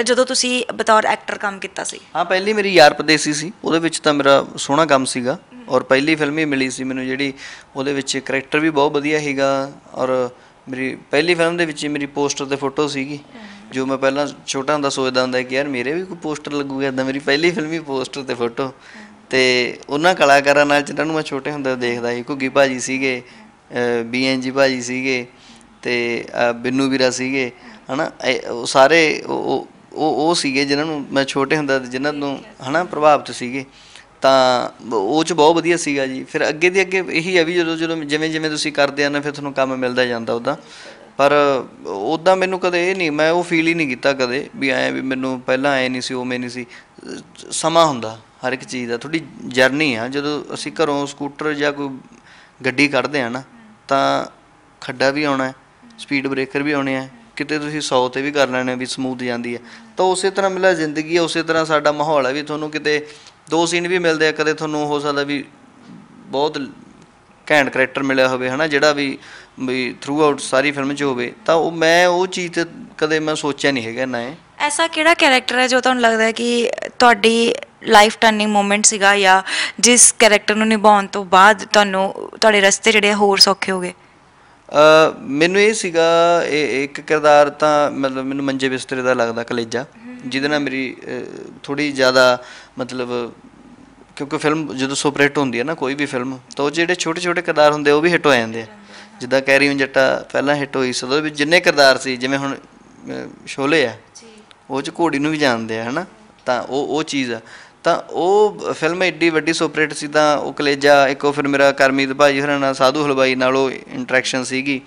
ਜਦੋਂ ਤੁਸੀਂ ਬਤੌਰ ਐਕਟਰ ਕੰਮ ਕੀਤਾ ਸੀ? ਹਾਂ ਪਹਿਲੀ ਮੇਰੀ ਯਾਰ ਪਰਦੇਸੀ ਸੀ ਉਹਦੇ ਵਿੱਚ ਤਾਂ ਮੇਰਾ ਸੋਹਣਾ ਕੰਮ ਸੀਗਾ। ਔਰ ਪਹਿਲੀ ਫਿਲਮ ਹੀ ਮਿਲੀ ਸੀ ਮੈਨੂੰ ਜਿਹੜੀ, ਉਹਦੇ ਵਿੱਚ ਕਰੈਕਟਰ ਵੀ ਬਹੁਤ ਵਧੀਆ ਸੀਗਾ ਔਰ ਮੇਰੀ ਪਹਿਲੀ ਫਿਲਮ ਦੇ ਵਿੱਚ ਹੀ ਮੇਰੀ ਪੋਸਟਰ ਤੇ ਫੋਟੋ ਸੀਗੀ, ਜੋ ਮੈਂ ਪਹਿਲਾਂ ਛੋਟਾ ਹੁੰਦਾ ਸੋਚਦਾ ਹੁੰਦਾ ਕਿ ਯਾਰ ਮੇਰੇ ਵੀ ਕੋਈ ਪੋਸਟਰ ਲੱਗੂਗਾ ਇਦਾਂ ਮੇਰੀ ਪਹਿਲੀ ਫਿਲਮ ਹੀ ਪੋਸਟਰ ਤੇ ਫੋਟੋ ਤੇ ਉਹਨਾਂ ਕਲਾਕਾਰਾਂ ਨਾਲ ਜਿਨ੍ਹਾਂ ਨੂੰ ਮੈਂ ਛੋਟੇ ਹੁੰਦੇ ਦੇਖਦਾ ਸੀ, ਘੁੱਗੀ ਭਾਜੀ ਸੀਗੇ ਬੀਐਨਜੀ ਭਾਜੀ ਸੀਗੇ, ਤੇ ਬਿੰਨੂ ਵੀਰਾ ਸੀਗੇ, ਹਨਾ, ਇਹ ਉਹ ਸਾਰੇ ਉਹ- ਉਹ ਸੀਗੇ ਜਿਨ੍ਹਾਂ ਨੂੰ ਮੈਂ ਛੋਟੇ ਹੁੰਦਾ ਤੇ, ਜਿਨ੍ਹਾਂ ਨੂੰ ਹਨਾ ਪ੍ਰਭਾਵਿਤ ਸੀਗੇ। ਤਾਂ ਉਹ ਚ ਬਹੁਤ ਵਧੀਆ ਸੀਗਾ ਜੀ। ਫਿਰ ਅੱਗੇ ਦੀ ਅੱਗੇ ਇਹੀ ਹੈ ਵੀ ਜਦੋਂ ਜਦੋਂ ਜਿਵੇਂ ਜਿਵੇਂ ਤੁਸੀਂ ਕਰਦੇ ਆ ਨਾ, ਫਿਰ ਤੁਹਾਨੂੰ ਕੰਮ ਮਿਲਦਾ ਜਾਂਦਾ ਉਹਦਾ। ਪਰ ਉਦਾਂ ਮੈਨੂੰ ਕਦੇ ਇਹ ਨਹੀਂ, ਮੈਂ ਉਹ ਫੀਲ ਹੀ ਨਹੀਂ ਕੀਤਾ ਕਦੇ ਵੀ ਐ ਵੀ ਮੈਨੂੰ ਪਹਿਲਾਂ ਐ ਨਹੀਂ ਸੀ, ਉਵੇਂ ਨਹੀਂ ਸੀ। ਸਮਾਂ ਹੁੰਦਾ ਹਰ ਇੱਕ ਚੀਜ਼ ਦਾ ਥੋੜੀ ਜਰਨੀ ਆ। ਜਦੋਂ ਅਸੀਂ ਘਰੋਂ ਸਕੂਟਰ ਜਾਂ ਕੋਈ ਗੱਡੀ ਕੱਢਦੇ ਆ ਨਾ, ਤਾਂ ਖੱਡਾ ਵੀ ਆਉਣਾ ਸਪੀਡ ਬ੍ਰੇਕਰ ਵੀ ਆਉਣੇ ਆ। ਕਿਤੇ ਤੁਸੀਂ 100 ਤੇ ਵੀ ਕਰ ਲੈਣੇ ਵੀ ਸਮੂਥ ਜਾਂਦੀ ਹੈ ਤਾਂ ਉਸੇ ਤਰ੍ਹਾਂ ਮਿਲਾ ਜ਼ਿੰਦਗੀ ਹੈ ਉਸੇ ਤਰ੍ਹਾਂ ਸਾਡਾ ਮਾਹੌਲ ਹੈ ਵੀ ਤੁਹਾਨੂੰ ਕਿਤੇ ਦੋ ਸੀਨ ਵੀ ਮਿਲਦੇ ਆ ਕਦੇ ਤੁਹਾਨੂੰ ਹੋ ਸਕਦਾ ਵੀ ਬਹੁਤ ਘੈਂਟ ਕਰੈਕਟਰ ਮਿਲਿਆ ਹੋਵੇ ਹਨਾ ਜਿਹੜਾ ਵੀ ਵੀ ਥਰੂ ਆਊਟ ਸਾਰੀ ਫਿਲਮ 'ਚ ਹੋਵੇ ਤਾਂ ਉਹ ਮੈਂ ਉਹ ਚੀਜ਼ ਤੇ ਕਦੇ ਮੈਂ ਸੋਚਿਆ ਨਹੀਂ ਹੈਗਾ ਨਾ ਐਸਾ ਕਿਹੜਾ ਕੈਰੈਕਟਰ ਹੈ ਜੋ ਤੁਹਾਨੂੰ ਲੱਗਦਾ ਹੈ ਕਿ ਤੁਹਾਡੀ ਲਾਈਫ ਟਰਨਿੰਗ ਮੂਮੈਂਟ ਸੀਗਾ ਜਾਂ ਜਿਸ ਕੈਰੈਕਟਰ ਨੂੰ ਨਿਭਾਉਣ ਤੋਂ ਬਾਅਦ ਤੁਹਾਨੂੰ ਤੁਹਾਡੇ ਰਸਤੇ ਜਿਹੜੇ ਹੋਰ ਸੌਖੇ ਹੋ ਗਏ? ਅ ਮੈਨੂੰ ਇਹ ਸੀਗਾ ਇਹ ਇੱਕ ਕਿਰਦਾਰ ਤਾਂ ਮਤਲਬ ਮੈਨੂੰ ਮੰਜੇ ਬਿਸਤਰੇ ਦਾ ਲੱਗਦਾ ਕਲੇਜਾ। ਜਿਹਦੇ ਨਾਲ ਮੇਰੀ ਥੋੜੀ ਜ਼ਿਆਦਾ ਮਤਲਬ ਕਿਉਂਕਿ ਫਿਲਮ ਜਦੋਂ ਸੁਪਰ ਹਿੱਟ ਹੁੰਦੀ ਹੈ ਨਾ ਕੋਈ ਵੀ ਫਿਲਮ ਤਾਂ ਉਹ ਜਿਹੜੇ ਛੋਟੇ ਛੋਟੇ ਕਿਰਦਾਰ ਹੁੰਦੇ ਉਹ ਵੀ ਹਿੱਟ ਹੋ ਜਾਂਦੇ ਆ। ਜਿੱਦਾਂ ਕੈਰੀ ਔਨ ਜੱਟਾ ਪਹਿਲਾਂ ਹਿੱਟ ਹੋਈ ਸੀ ਉਹਦੇ ਵਿੱਚ ਜਿੰਨੇ ਕਿਰਦਾਰ ਸੀ ਜਿਵੇਂ ਹੁਣ ਸ਼ੋਲੇ ਆ ਉਹ ਚ ਘੋੜੀ ਨੂੰ ਵੀ ਜਾਣਦੇ ਆ ਹਨਾ? ਤਾਂ ਉਹ ਉਹ ਚੀਜ਼ ਆ। ਤਾਂ ਉਹ ਫਿਲਮ ਐਡੀ ਵੱਡੀ ਸੁਪਰ ਹਿੱਟ ਸੀ ਤਾਂ ਉਹ ਕਲੇਜਾ ਇੱਕ ਫਿਰ ਮੇਰਾ ਕਰਮੀਤ ਭਾਜੀ ਹੋਰਾਂ ਨਾਲ ਸਾਧੂ ਹਲਵਾਈ ਨਾਲ ਉਹ ਇੰਟਰੈਕਸ਼ਨ ਸੀਗੀ।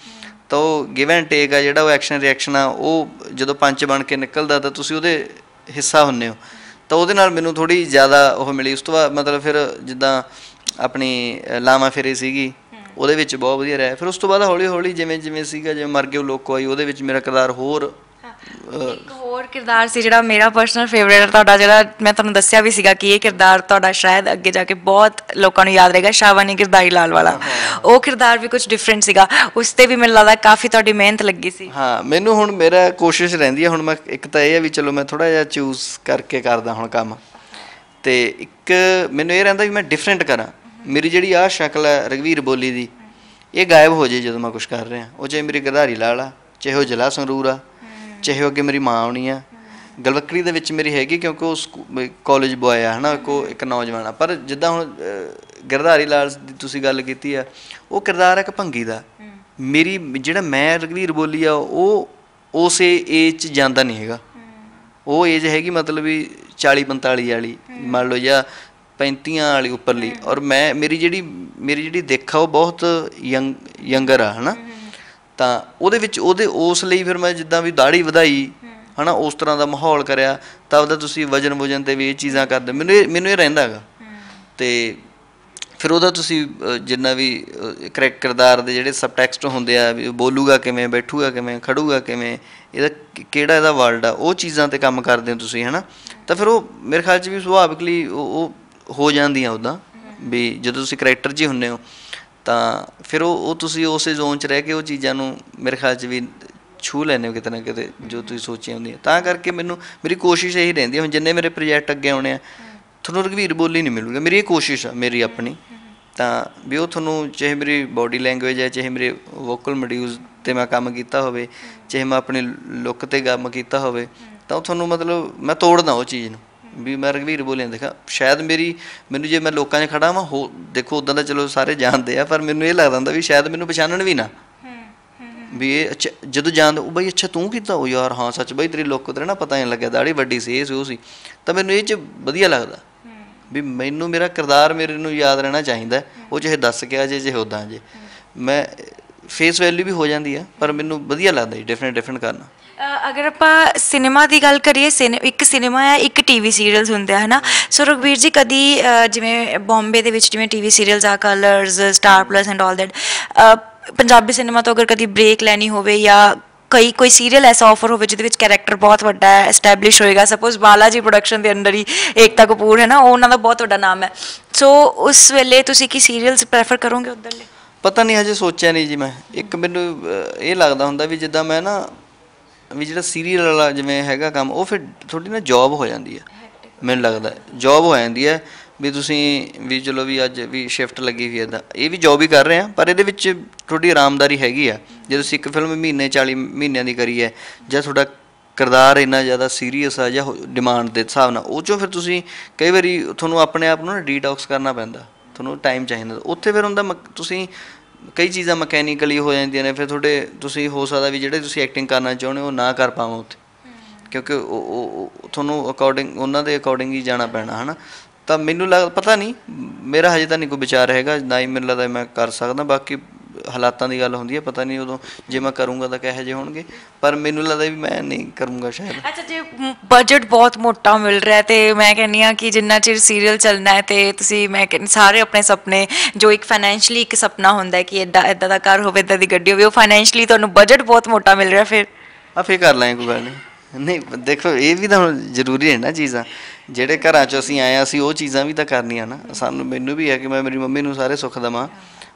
ਤਾਂ ਉਹ ਗਿਵ ਐਂਡ ਟੇਕ ਆ ਜਿਹੜਾ ਉਹ ਐਕਸ਼ਨ ਰਿਐਕਸ਼ਨ ਆ ਉਹ ਜਦੋਂ ਪੰਚ ਬਣ ਕੇ ਨਿਕਲਦਾ ਤਾਂ ਤੁਸੀਂ ਉਹਦੇ ਹਿੱਸਾ ਹੁੰਨੇ ਹੋ। ਤਾਂ ਉਹਦੇ ਨਾਲ ਮੈਨੂੰ ਥੋੜੀ ਜ਼ਿਆਦਾ ਉਹ ਮਿਲੀ। ਉਸ ਤੋਂ ਬਾਅਦ ਮਤਲਬ ਫਿਰ ਜਿੱਦਾਂ ਆਪਣੀ ਅ, ਲਾਵਾਂ ਫੇਰੇ ਸੀਗੀ ਉਹਦੇ ਵਿੱਚ ਬਹੁਤ ਵਧੀਆ ਰਿਹਾ। ਫਿਰ ਉਸ ਤੋਂ ਬਾਅਦ ਹੌਲੀ ਹੌਲੀ ਜਿਵੇਂ ਜਿਵੇਂ ਸੀਗਾ ਜਿਵੇਂ ਮਰ ਗਿਓ ਲੋਕੋ ਆਈ ਉਹਦੇ ਵਿੱਚ ਮੇਰਾ ਕਿਰਦਾਰ ਹੋਰ ਇੱਕ ਹੋਰ ਕਿਰਦਾਰ ਸੀ ਜਿਹੜਾ ਮੇਰਾ ਪਰਸਨਲ ਫੇਵਰੇਟ ਹੈ ਤੁਹਾਡਾ ਜਿਹੜਾ ਮੈਂ ਤੁਹਾਨੂੰ ਦੱਸਿਆ ਵੀ ਸੀਗਾ ਕਿ ਇਹ ਕਿਰਦਾਰ ਤੁਹਾਡਾ ਸ਼ਾਇਦ ਅੱਗੇ ਜਾ ਕੇ ਬਹੁਤ ਲੋਕਾਂ ਨੂੰ ਯਾਦ ਰਹੇਗਾ ਸ਼ਾਵਾਨੀ ਕਿਰਦਾਰੀ ਲਾਲ ਵਾਲਾ। ਉਹ ਕਿਰਦਾਰ ਵੀ ਕੁਝ ਡਿਫਰੈਂਟ ਸੀਗਾ। ਉਸ ਤੇ ਵੀ ਮੈਨੂੰ ਲੱਗਦਾ ਕਾਫੀ ਤੁਹਾਡੀ ਮਿਹਨਤ ਲੱਗੀ ਸੀ। ਹਾਂ ਮੈਨੂੰ ਹੁਣ ਮੇਰਾ ਕੋਸ਼ਿਸ਼ ਰਹਿੰਦੀ ਹੈ ਹੁਣ ਮੈਂ ਇੱਕ ਤਾਂ ਇਹ ਹੈ ਵੀ ਚਲੋ ਮੈਂ ਥੋੜਾ ਜਿਹਾ ਚੂਜ਼ ਕਰਕੇ ਕਰਦਾ ਹੁਣ ਕੰਮ। ਤੇ ਇੱਕ ਮੈਨੂੰ ਇਹ ਰਹਿੰਦਾ ਵੀ ਮੈਂ ਡਿਫਰੈਂਟ ਕਰਾਂ। ਮੇਰੀ ਜਿਹੜੀ ਆਹ ਸ਼ਕਲ ਹੈ ਰਗਵੀਰ ਬੋਲੀ ਦੀ ਇਹ ਗਾਇਬ ਹੋ ਜੇ ਜਦੋਂ ਮੈਂ ਕੁਝ ਕਰ ਰਿਹਾ। ਉਹ ਚਾਹੇ ਮੇਰੀ ਗਧਾਰੀ ਲਾਲ ਆ ਚਾਹੇ ਉਹ ਜਲਾ ਸੰਗਰੂਰ ਆ ਚਾਹੇ ਅੱਗੇ ਮੇਰੀ ਮਾਂ ਆਉਣੀ ਆ। ਗਲਵੱਕੜੀ ਦੇ ਵਿੱਚ ਮੇਰੀ ਹੈਗੀ ਕਿਉਂਕਿ ਉਹ ਕਾਲਜ ਬੁਆਏ ਆ ਹਨਾ ਕੋ ਇੱਕ ਨੌਜਵਾਨ ਆ। ਪਰ ਜਿੱਦਾਂ ਹੁਣ ਗਿਰਧਾਰੀ ਲਾਲ ਦੀ ਤੁਸੀਂ ਗੱਲ ਕੀਤੀ ਆ ਉਹ ਕਿਰਦਾਰ ਹੈ ਇੱਕ ਭੰਗੀ ਦਾ। ਮੇਰੀ ਜਿਹੜਾ ਮੈਂ ਰਗਵੀਰ ਬੋਲੀ ਆ ਉਹ ਉਸੇ ਏਜ ਚ ਜਾਂਦਾ ਨਹੀਂ ਹੈਗਾ। ਉਹ ਏਜ ਹੈਗੀ ਮਤਲਬ ਵੀ 40 45 ਵਾਲੀ ਮੰਨ ਲਓ ਜਾਂ 35 ਵਾਲੀ ਉੱਪਰਲੀ। ਔਰ ਮੈਂ ਮੇਰੀ ਜਿਹੜੀ ਮੇਰੀ ਜਿਹੜੀ ਦੇਖ ਉਹ ਬਹੁਤ ਯੰਗ ਯੰਗਰ ਆ ਹਨਾ। ਤਾਂ ਉਹਦੇ ਵਿੱਚ ਉਹਦੇ ਉਸ ਲਈ ਫਿਰ ਮੈਂ ਜਿੱਦਾਂ ਵੀ ਦਾੜੀ ਵਧਾਈ ਹਨਾ ਉਸ ਤਰ੍ਹਾਂ ਦਾ ਮਾਹੌਲ ਕਰਿਆ ਤਾਂ ਉਹਦਾ ਤੁਸੀਂ ਵਜਨ ਵਜਨ ਤੇ ਵੀ ਇਹ ਚੀਜ਼ਾਂ ਕਰਦੇ। ਮੈਨੂੰ ਇਹ ਮੈਨੂੰ ਇਹ ਰਹਿੰਦਾ ਹੈਗਾ। ਤੇ ਫਿਰ ਉਹਦਾ ਤੁਸੀਂ ਜਿੰਨਾ ਵੀ ਕਰੈਕ ਕਿਰਦਾਰ ਦੇ ਜਿਹੜੇ ਸਬਟੈਕਸਟ ਹੁੰਦੇ ਆ ਵੀ ਬੋਲੂਗਾ ਕਿਵੇਂ ਬੈਠੂਗਾ ਕਿਵੇਂ ਖੜੂਗਾ ਕਿਵੇਂ ਇਹਦਾ ਕਿਹੜਾ ਇਹਦਾ ਵਰਡ ਆ ਉਹ ਚੀਜ਼ਾਂ ਤੇ ਕੰਮ ਕਰਦੇ ਹੋ ਤੁਸੀਂ ਹਨਾ। ਤਾਂ ਫਿਰ ਉਹ ਮੇਰੇ ਖਿਆਲ 'ਚ ਵੀ ਸੁਭਾਵਿਕਲੀ ਉਹ ਉਹ ਹੋ ਜਾਂਦੀਆਂ ਉਦਾਂ ਵੀ ਜਦੋਂ ਤੁਸੀਂ ਕਰੈਕਟਰ 'ਚ ਹੀ ਹੁੰਨੇ ਹੋ ਤਾਂ ਫਿਰ ਉਹ ਉਹ ਤੁਸੀਂ ਉਸੇ ਜ਼ੋਨ 'ਚ ਰਹਿ ਕੇ ਉਹ ਚੀਜ਼ਾਂ ਨੂੰ ਮੇਰੇ ਖਿਆਲ 'ਚ ਵੀ ਛੂ ਲੈਂਦੇ ਹੋ ਕਿਤੇ ਨਾ ਕਿਤੇ, ਜੋ ਤੁਸੀਂ ਸੋਚੀਆਂ ਹੁੰਦੀਆਂ। ਤਾਂ ਕਰਕੇ ਮੈਨੂੰ, ਮੇਰੀ ਕੋਸ਼ਿਸ਼ ਇਹੀ ਰਹਿੰਦੀ ਹੈ, ਹੁਣ ਜਿੰਨੇ ਮੇਰੇ ਪ੍ਰੋਜੈਕਟ ਅੱਗੇ ਆਉਣੇ ਆ, ਤੁਹਾਨੂੰ ਰਘਵੀਰ ਬੋਲੀ ਨਹੀਂ ਮਿਲੂਗਾ। ਮੇਰੀ ਇਹ ਕੋਸ਼ਿਸ਼ ਆ, ਮੇਰੀ ਆਪਣੀ। ਤਾਂ ਵੀ ਉਹ ਤੁਹਾਨੂੰ ਚਾਹੇ ਮੇਰੀ ਬਾਡੀ ਲੈਂਗੁਏਜ ਹੈ, ਚਾਹੇ ਮੇਰੇ ਵੋਕਲ ਮੋਡਿਊਲਸ ਤੇ ਮੈਂ ਕੰਮ ਕੀਤਾ ਹੋਵੇ, ਚਾਹੇ ਮੈਂ ਆਪਣੀ ਲੁੱਕ ਤੇ ਕੰਮ ਕੀਤਾ ਹੋਵੇ, ਤਾਂ ਉਹ ਤੁਹਾਨੂੰ ਮਤਲਬ ਮੈਂ ਤੋੜਦਾ ਉਹ ਚੀਜ਼ ਨੂੰ। ਵੀ ਮੈਂ ਰਘਵੀਰ ਬੋਲਿਆ ਦੇਖਾ ਸ਼ਾਇਦ ਮੇਰੀ ਮੈਨੂੰ ਜੇ ਮੈਂ ਲੋਕਾਂ 'ਚ ਖੜਾ ਵਾਂ ਹੋ ਦੇਖੋ ਉਦਾਂ ਦਾ ਚਲੋ ਸਾਰੇ ਜਾਣਦੇ ਆ ਪਰ ਮੈਨੂੰ ਇਹ ਲੱਗਦਾ ਹੁੰਦਾ ਵੀ ਸ਼ਾਇਦ ਮੈਨੂੰ ਪਛਾਣਨ ਵੀ ਨਾ। ਵੀ ਇਹ ਅੱਛਾ ਜਦੋਂ ਜਾਣਦਾ ਉਹ ਬਈ ਅੱਛਾ ਤੂੰ ਕੀਤਾ ਉਹ ਯਾਰ ਹਾਂ ਸੱਚ ਬਈ ਤੇਰੀ ਲੁੱਕ ਤੇ ਨਾ ਪਤਾ ਨਹੀਂ ਲੱਗਿਆ ਦਾੜੀ ਵੱਡੀ ਸੀ ਇਹ ਸੀ ਉਹ ਸੀ। ਤਾਂ ਮੈਨੂੰ ਇਹ ਚ ਵਧੀਆ ਲੱਗਦਾ ਵੀ ਮੈਨੂੰ ਮੇਰਾ ਕਿਰਦਾਰ ਮੇਰੇ ਨੂੰ ਯਾਦ ਰਹਿਣਾ ਚਾਹੀਦਾ। ਉਹ ਚਾਹੇ ਦੱਸ ਕੇ ਆ ਜੇ ਜੇ ਉਦਾਂ ਜੇ ਮੈਂ ਫੇਸ ਵੈਲਿਊ ਵੀ ਹੋ ਜਾਂਦੀ ਆ ਪਰ ਮੈਨੂੰ ਵਧੀਆ ਲੱਗਦਾ ਜੀ ਡਿਫਰੈਂਟ ਡਿਫਰੈਂਟ ਕਰਨਾ। ਅਗਰ ਆਪਾਂ ਸਿਨੇਮਾ ਦੀ ਗੱਲ ਕਰੀਏ ਸਿਨੇ- ਇੱਕ ਸਿਨੇਮਾ ਹੈ, ਇੱਕ ਟੀਵੀ ਸੀਰੀਅਲਸ ਹੁੰਦੇ ਆ, ਹਨਾ? ਸੋ ਰਘਵੀਰ ਜੀ, ਕਦੀ ਜਿਵੇਂ ਬੰਬੇ ਦੇ ਵਿੱਚ ਜਿਵੇਂ ਟੀਵੀ ਸੀਰੀਅਲਸ ਆ Colors Star Plus and all that Punjabi cinema ਤੋਂ ਅਗਰ ਕਦੀ ਬ੍ਰੇਕ ਲੈਣੀ ਹੋਵੇ ਜਾਂ ਕਈ, ਕੋਈ ਸੀਰੀਅਲ ਐਸਾ ਆਫਰ ਹੋਵੇ ਜਿਹਦੇ ਵਿੱਚ ਕੈਰੈਕਟਰ ਬਹੁਤ ਵੱਡਾ ਹੈ ਐਸਟੈਬਲਿਸ਼ ਹੋਏਗਾ ਸਪੋਜ਼ ਬਾਲਾਜੀ ਪ੍ਰੋਡਕਸ਼ਨ ਦੇ ਅੰਡਰ ਹੀ ਏਕਤਾ ਕਪੂਰ ਹੈ ਨਾ ਉਹ ਉਹਨਾਂ ਦਾ ਬਹੁਤ ਵੱਡਾ ਨਾਮ ਹੈ। ਸੋ ਉਸ ਵੇਲੇ ਤੁਸੀਂ ਕੀ ਸੀਰੀਅਲਸ ਪ੍ਰੈਫਰ ਕਰੋਗੇ ਉਧਰਲੇ? ਪਤਾ ਨਹੀਂ ਹਜੇ ਸੋਚਿਆ ਨਹੀਂ ਜੀ ਮੈਂ। ਇੱਕ ਮੈਨੂੰ ਇਹ ਲੱਗਦਾ ਹੁੰਦਾ ਵੀ ਜਿੱਦਾਂ ਮੈਂ ਨਾ ਵੀ ਜਿਹੜਾ ਸੀਰੀਅਲ ਵਾਲਾ ਜਿਵੇਂ ਹੈਗਾ ਕੰਮ, ਉਹ ਫਿਰ ਤੁਹਾਡੀ ਨਾ ਜੌਬ ਹੋ ਜਾਂਦੀ ਹੈ। ਮੈਨੂੰ ਲੱਗਦਾ ਜੌਬ ਹੋ ਜਾਂਦੀ ਹੈ ਵੀ ਤੁਸੀਂ ਵੀ ਚਲੋ ਵੀ ਅੱਜ ਵੀ ਸ਼ਿਫਟ ਲੱਗੀ ਹੋਈ ਹੈ ਇਹ ਵੀ ਜੌਬ ਹੀ ਕਰ ਰਹੇ ਆ, ਪਰ ਇਹਦੇ ਵਿੱਚ ਤੁਹਾਡੀ ਆਰਾਮਦਾਰੀ ਹੈਗੀ ਆ। ਜੇ ਤੁਸੀਂ ਇੱਕ ਫਿਲਮ ਮਹੀਨੇ 40 ਮਹੀਨਿਆਂ ਦੀ ਕਰੀ ਹੈ, ਜਾਂ ਤੁਹਾਡਾ ਕਿਰਦਾਰ ਇੰਨਾ ਜ਼ਿਆਦਾ ਸੀਰੀਅਸ ਆ ਜਾਂ ਡਿਮਾਂਡ ਦੇ ਹਿਸਾਬ ਨਾਲ, ਉਹ ਚੋਂ ਫਿਰ ਤੁਸੀਂ ਕਈ ਵਾਰੀ ਤੁਹਾਨੂੰ ਆਪਣੇ ਆਪ ਨੂੰ ਨਾ ਡੀਟੌਕਸ ਕਰਨਾ ਪੈਂਦਾ, ਤੁਹਾਨੂੰ ਟਾਈਮ ਚਾਹੀਦਾ। ਉੱਥੇ ਫਿਰ ਹੁੰਦਾ ਮਕ- ਤੁਸੀਂ ਕਈ ਚੀਜ਼ਾਂ ਮਕੈਨੀਕਲੀ ਹੋ ਜਾਂਦੀਆਂ ਨੇ, ਫਿਰ ਤੁਹਾਡੇ ਤੁਸੀਂ ਹੋ ਸਕਦਾ ਵੀ ਜਿਹੜੇ ਤੁਸੀਂ ਐਕਟਿੰਗ ਕਰਨਾ ਚਾਹੁੰਦੇ ਹੋ, ਉਹ ਨਾ ਕਰ ਪਾਵੋ ਉੱਥੇ। ਕਿਉਂਕਿ ਉਹ, ਉਹ- ਉਹ, ਤੁਹਾਨੂੰ ਅਕੋਰਡਿੰਗ ਉਹਨਾਂ ਦੇ ਅਕੋਰਡਿੰਗ ਹੀ ਜਾਣਾ ਪੈਣਾ, ਹਨਾ? ਤਾਂ ਮੈਨੂੰ ਲੱਗ, ਪਤਾ ਨਹੀਂ, ਮੇਰਾ ਹਜੇ ਤਾਂ ਨਹੀਂ ਕੋਈ ਵਿਚਾਰ ਹੈਗਾ, ਨਾ ਹੀ ਮੈਨੂੰ ਲੱਗਦਾ ਮੈਂ ਕਰ ਸਕਦਾ, ਬਾਕੀ ਹਾਲਾਤਾਂ ਦੀ ਗੱਲ ਹੁੰਦੀ ਹੈ ਪਤਾ ਨਹੀਂ ਉਦੋਂ ਜੇ ਮੈਂ ਕਰੂੰਗਾ ਤਾਂ ਕਿਹੋ ਜਿਹੇ ਹੋਣਗੇ ਪਰ ਮੈਨੂੰ ਲੱਗਦਾ ਵੀ ਮੈਂ ਨਹੀਂ ਕਰੂੰਗਾ ਸ਼ਾਇਦ। ਅੱਛਾ ਜੇ ਬਜਟ ਬਹੁਤ ਮੋਟਾ ਮਿਲ ਰਿਹਾ ਤੇ ਮੈਂ ਕਹਿੰਨੀ ਆ ਕਿ ਜਿੰਨਾ ਚਿਰ ਸੀਰੀਅਲ ਚੱਲਣਾ ਹੈ ਤੇ ਤੁਸੀਂ ਮੈਂ ਸਾਰੇ ਆਪਣੇ ਸੁਪਨੇ ਜੋ ਇੱਕ ਫਾਈਨੈਂਸ਼ਲੀ ਇੱਕ ਸੁਪਨਾ ਹੁੰਦਾ ਹੈ ਕਿ ਇਦਾਂ ਇਦਾਂ ਦਾ ਘਰ ਹੋਵੇ ਇਦਾਂ ਦੀ ਗੱਡੀ ਹੋਵੇ ਉਹ ਫਾਈਨੈਂਸ਼ਲੀ ਤੁਹਾਨੂੰ ਬਜਟ ਬਹੁਤ ਮੋਟਾ ਮਿਲ ਰਿਹਾ ਫਿਰ। ਆ ਫੇਰ ਕਰ ਲਾਂਗੇ ਕੋਈ ਗੱਲ ਨਹੀਂ। ਨਹੀਂ ਦੇਖੋ ਇਹ ਵੀ ਤਾਂ ਜ਼ਰੂਰੀ ਹੈ ਨਾ ਚੀਜ਼ਾਂ। ਜਿਹੜੇ ਘਰਾਂ 'ਚ ਅਸੀਂ ਆਏ ਹਾਂ, ਅਸੀਂ ਉਹ ਚੀਜ਼ਾਂ ਵੀ ਤਾਂ ਕਰਨੀਆਂ ਨਾ। ਸਾਨੂੰ ਮੈਨੂੰ ਵੀ ਹੈ ਕਿ ਮੈਂ ਮੇਰੀ ਮੰਮੀ ਨੂੰ ਸਾਰੇ ਸੁੱਖ ਦੇਵਾਂ।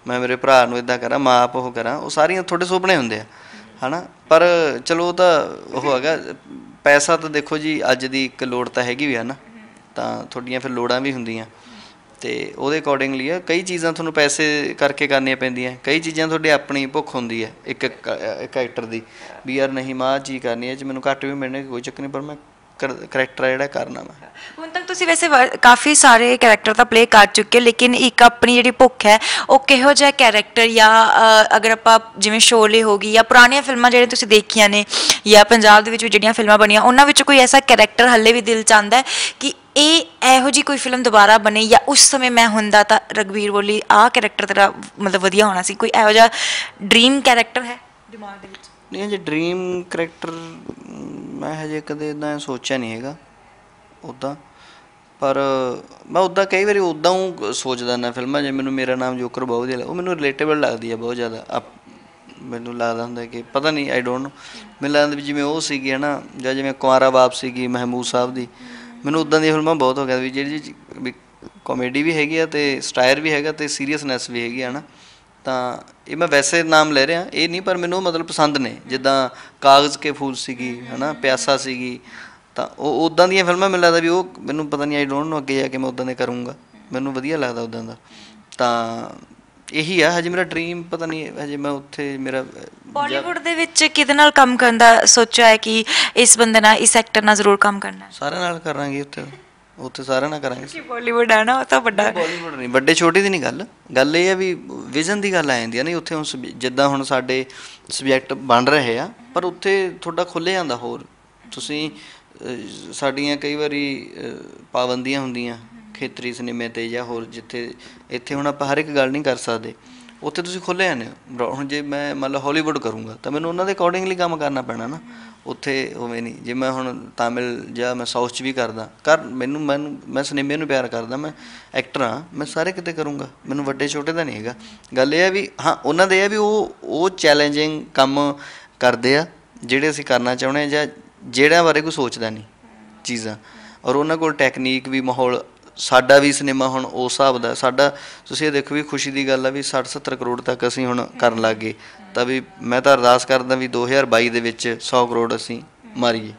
ਮੈਂ ਮੇਰੇ ਭਰਾ ਨੂੰ ਇਦਾਂ ਕਰਾਂ, ਮਾਂ ਆਪ ਉਹ ਕਰਾਂ, ਉਹ ਸਾਰੀਆਂ ਤੁਹਾਡੇ ਸੁਪਨੇ ਹੁੰਦੇ ਆ, ਹਨਾ? ਪਰ ਚਲੋ ਉਹ ਤਾਂ ਉਹ ਹੈਗਾ, ਪੈਸਾ ਤਾਂ ਦੇਖੋ ਜੀ, ਅੱਜ ਦੀ ਇੱਕ ਲੋੜ ਤਾਂ ਹੈਗੀ ਵੀ ਹੈ ਨਾ, ਤਾਂ ਤੁਹਾਡੀਆਂ ਫਿਰ ਲੋੜਾਂ ਵੀ ਹੁੰਦੀਆਂ। ਤੇ ਉਹਦੇ ਅਕੋਰਡਿੰਗਲੀ ਆ, ਕਈ ਚੀਜ਼ਾਂ ਤੁਹਾਨੂੰ ਪੈਸੇ ਕਰਕੇ ਕਰਨੀਆਂ ਪੈਂਦੀਆਂ, ਕਈ ਚੀਜ਼ਾਂ ਤੁਹਾਡੀ ਆਪਣੀ ਭੁੱਖ ਹੁੰਦੀ ਹੈ ਇੱਕ ਇੱਕ ਐਕਟਰ ਦੀ, ਵੀ ਯਾਰ ਨਹੀਂ ਮਾਂ ਚੀਜ਼ ਕਰਨੀ ਹੈ ਜੇ ਮੈਨੂੰ ਘੱਟ ਵੀ ਮਿਲਣੇ, ਕੋਈ ਚੱਕਰ ਨਹੀਂ, ਪਰ ਮੈਂ ਕਰੈਕਟਰ ਜਿਹੜਾ ਕਰਨਾ ਮੈਂ। ਹੁਣ ਤੱਕ ਤੁਸੀਂ ਵੈਸੇ ਵ- ਕਾਫੀ ਸਾਰੇ ਕੈਰੈਕਟਰ ਤਾਂ ਪਲੇ ਕਰ ਚੁੱਕੇ ਹੋ, ਲੇਕਿਨ ਇੱਕ ਆਪਣੀ ਜਿਹੜੀ ਭੁੱਖ ਹੈ ਉਹ ਕਿਹੋ ਜਿਹਾ ਕੈਰੈਕਟਰ ਜਾਂ ਅਗਰ ਆਪਾਂ ਜਿਵੇਂ ਸ਼ੋਲੇ ਹੋ ਗਈ ਜਾਂ ਪੁਰਾਣੀਆਂ ਫਿਲਮਾਂ ਜਿਹੜੀਆਂ ਤੁਸੀਂ ਦੇਖੀਆਂ ਨੇ ਜਾਂ ਪੰਜਾਬ ਦੇ ਵਿੱਚ ਵੀ ਜਿਹੜੀਆਂ ਫਿਲਮਾਂ ਬਣੀਆਂ ਉਹਨਾਂ ਵਿੱਚ ਕੋਈ ਐਸਾ ਕੈਰੈਕਟਰ ਹੱਲੇ ਵੀ ਦਿਲ ਚਾਹੁੰਦਾ ਹੈ ਕਿ ਇਹ ਇਹੋ ਜੀ ਕੋਈ ਫਿਲਮ ਦੁਬਾਰਾ ਬਣੇ ਜਾਂ ਉਸ ਸਮੇਂ ਮੈਂ ਹੁੰਦਾ ਤਾਂ ਰਗਵੀਰ ਬੋਲੀ ਆਹ ਕੈਰੈਕਟਰ ਤੇਰਾ ਮਤਲਬ ਵਧੀਆ ਹੋਣਾ ਸੀ ਕੋਈ ਇਹੋ ਜਿਹਾ ਡ੍ਰੀਮ ਕੈਰੈਕਟਰ ਹੈ ਦਿਮਾਗ ਦੇ ਵਿੱਚ? ਨਹੀਂ ਜੇ ਡ੍ਰੀਮ ਕਰੈਕਟਰ ਮੈਂ ਹਜੇ ਕਦੇ ਇਦਾਂ ਸੋਚਿਆ ਨਹੀਂ ਹੈਗਾ ਉਦਾਂ ਪਰ ਮੈਂ ਉਦਾਂ ਕਈ ਵਾਰੀ ਉਦਾਂ ਹੀ ਸੋਚਦਾ ਨਾ ਫਿਲਮਾਂ ਜੇ ਮੈਨੂੰ ਮੇਰਾ ਨਾਮ ਜੋਕਰ ਬਹੁਤ ਵਧੀਆ ਲੱਗ- ਉਹ ਮੈਨੂੰ ਰਿਲੇਟੇਬਲ ਲੱਗਦੀ ਆ ਬਹੁਤ ਜ਼ਿਆਦਾ। ਆਪ- ਮੈਨੂੰ ਲੱਗਦਾ ਹੁੰਦਾ ਕਿ ਪਤਾ ਨਹੀਂ ਆਈ ਡੋਨਟ ਨੋ ਮੈਨੂੰ ਲੱਗਦਾ ਵੀ ਜਿਵੇਂ ਉਹ ਸੀਗੀ ਹੈ ਨਾ ਜਾਂ ਜਿਵੇਂ ਕੁਆਰਾ ਬਾਪ ਸੀਗੀ, ਮਹਿਮੂਦ ਸਾਹਿਬ ਦੀ। ਮੈਨੂੰ ਉਦਾਂ ਦੀਆਂ ਫਿਲਮਾਂ ਬਹੁਤ ਹੋ ਗਿਆ, ਵੀ ਜਿਹੜੀ ਜੀ ਵੀ ਕਾਮੇਡੀ ਵੀ ਹੈਗੀ ਆ ਤੇ ਸਟਾਇਰ ਵੀ ਹੈਗਾ ਤੇ ਸੀਰੀਅਸਨੈਸ ਵੀ ਹੈਗੀ ਆ ਨਾ ਤਾਂ ਇਹ ਮੈਂ ਵੈਸੇ ਨਾਮ ਲੈ ਰਿਹਾ ਇਹ ਨਹੀਂ ਪਰ ਮੈਨੂੰ ਉਹ ਮਤਲਬ ਪਸੰਦ ਨੇ। ਜਿੱਦਾਂ ਕਾਗਜ਼ ਕੇ ਫੂਲ ਸੀਗੀ ਹਨਾ ਪਿਆਸਾ ਸੀਗੀ ਤਾਂ ਉਹ ਉਦਾਂ ਦੀਆਂ ਫਿਲਮਾਂ ਮੈਨੂੰ ਲੱਗਦਾ ਵੀ ਉਹ ਮੈਨੂੰ ਪਤਾ ਨਹੀਂ ਆਈ ਡੋਨਟ ਨੋ ਅੱਗੇ ਜਾ ਕੇ ਮੈਂ ਉਦਾਂ ਦੇ ਕਰੂੰਗਾ। ਮੈਨੂੰ ਵਧੀਆ ਲੱਗਦਾ ਉਦਾਂ ਦਾ। ਤਾਂ ਇਹੀ ਆ ਹਜੇ ਮੇਰਾ ਡ੍ਰੀਮ ਪਤਾ ਨਹੀਂ ਹਜੇ ਮੈਂ ਉੱਥੇ ਮੇਰਾ ਬਾਲੀਵੁੱਡ ਦੇ ਵਿੱਚ ਕਿਹਦੇ ਨਾਲ ਕੰਮ ਕਰਨ ਦਾ ਸੋਚਿਆ ਹੈ ਕਿ ਇਸ ਬੰਦੇ ਨਾਲ ਇਸ ਐਕਟਰ ਨਾਲ ਜ਼ਰੂਰ ਕੰਮ ਕਰਨਾ ਸਾਰਿਆਂ ਨਾਲ ਕਰਾਂਗੇ ਉੱਥੇ। ਉੱਥੇ ਸਾਰਿਆਂ ਨਾਲ ਕਰਾਂਗੇ। ਕਿ ਬਾਲੀਵੁੱਡ ਹੈ ਨਾ ਉਹ ਤਾਂ ਵੱਡਾ। ਬਾਲੀਵੁੱਡ ਨਹੀਂ ਵੱਡੇ ਛੋਟੇ ਦੀ ਨਹੀਂ ਗੱਲ। ਗੱਲ ਇਹ ਆ ਵੀ ਵਿਜ਼ਨ ਦੀ ਗੱਲ ਆ ਜਾਂਦੀ ਆ ਨਹੀਂ ਉੱਥੇ ਹੁਣ ਜਿੱਦਾਂ ਹੁਣ ਸਾਡੇ ਸਬਜੈਕਟ ਬਣ ਰਹੇ ਆ ਪਰ ਉੱਥੇ ਤੁਹਾਡਾ ਖੁੱਲ੍ਹ ਜਾਂਦਾ ਹੋਰ। ਤੁਸੀਂ ਸਾਡੀਆਂ ਕਈ ਵਾਰੀ ਪਾਬੰਦੀਆਂ ਹੁੰਦੀਆਂ ਖੇਤਰੀ ਸਿਨੇਮੇ ਤੇ ਜਾਂ ਹੋਰ ਜਿੱਥੇ ਇੱਥੇ ਹੁਣ ਆਪਾਂ ਹਰ ਇੱਕ ਗੱਲ ਨਹੀਂ ਕਰ ਸਕਦੇ। ਉੱਥੇ ਤੁਸੀਂ ਖੁੱਲ੍ਹੇ ਜਾਂਦੇ ਹੋ। ਬਰੋ- ਹੁਣ ਜੇ ਮੈਂ ਮੰਨ ਲਓ ਹਾਲੀਵੁੱਡ ਕਰੂੰਗਾ, ਤਾਂ ਮੈਨੂੰ ਉਹਨਾਂ ਦੇ ਅਕੋਰਡਿੰਗਲੀ ਕੰਮ ਕਰਨਾ ਪੈਣਾ ਨਾ। ਉੱਥੇ ਉਵੇਂ ਨਹੀਂ। ਜੇ ਮੈਂ ਹੁਣ ਤਾਮਿਲ ਜਾਂ ਮੈਂ ਸਾਊਥ ਚ ਵੀ ਕਰਦਾ, ਕਰ, ਮੈਨੂੰ ਮੈਨੂੰ ਮੈਂ ਸਿਨੇਮੇ ਨੂੰ ਪਿਆਰ ਕਰਦਾ, ਮੈਂ ਐਕਟਰ ਹਾਂ, ਮੈਂ ਸਾਰੇ ਕਿਤੇ ਕਰੂੰਗਾ। ਮੈਨੂੰ ਵੱਡੇ ਛੋਟੇ ਦਾ ਨਹੀਂ ਹੈਗਾ। ਗੱਲ ਇਹ ਆ ਵੀ, ਹਾਂ, ਉਹਨਾਂ ਦੇ ਇਹ ਆ ਵੀ ਉਹ ਉਹ ਚੈਲੰਜਿੰਗ ਕੰਮ ਕਰਦੇ ਆ, ਜਿਹੜੇ ਅਸੀਂ ਕਰਨਾ ਚਾਹੁੰਦੇ ਆ ਜਾਂ ਜਿਹੜਿਆਂ ਬਾਰੇ ਕੋਈ ਸੋਚਦਾ ਨਹੀਂ, ਚੀਜ਼ਾਂ। ਔਰ ਉਹਨਾਂ ਕੋਲ ਟੈਕਨੀਕ ਵੀ, ਮਾਹੌਲ ਸਾਡਾ ਵੀ ਸਿਨੇਮਾ ਹੁਣ ਉਸ ਹਿਸਾਬ ਦਾ ਸਾਡਾ ਤੁਸੀਂ ਇਹ ਦੇਖੋ ਵੀ ਖੁਸ਼ੀ ਦੀ ਗੱਲ ਆ ਵੀ 60 70 ਕਰੋੜ ਤੱਕ ਅਸੀਂ ਹੁਣ ਕਰਨ ਲੱਗ ਗਏ। ਤਾਂ ਵੀ ਮੈਂ ਤਾਂ ਅਰਦਾਸ ਕਰਦਾ ਵੀ 2022 ਦੇ ਵਿੱਚ 100 ਕਰੋੜ ਅਸੀਂ ਮਾਰੀਏ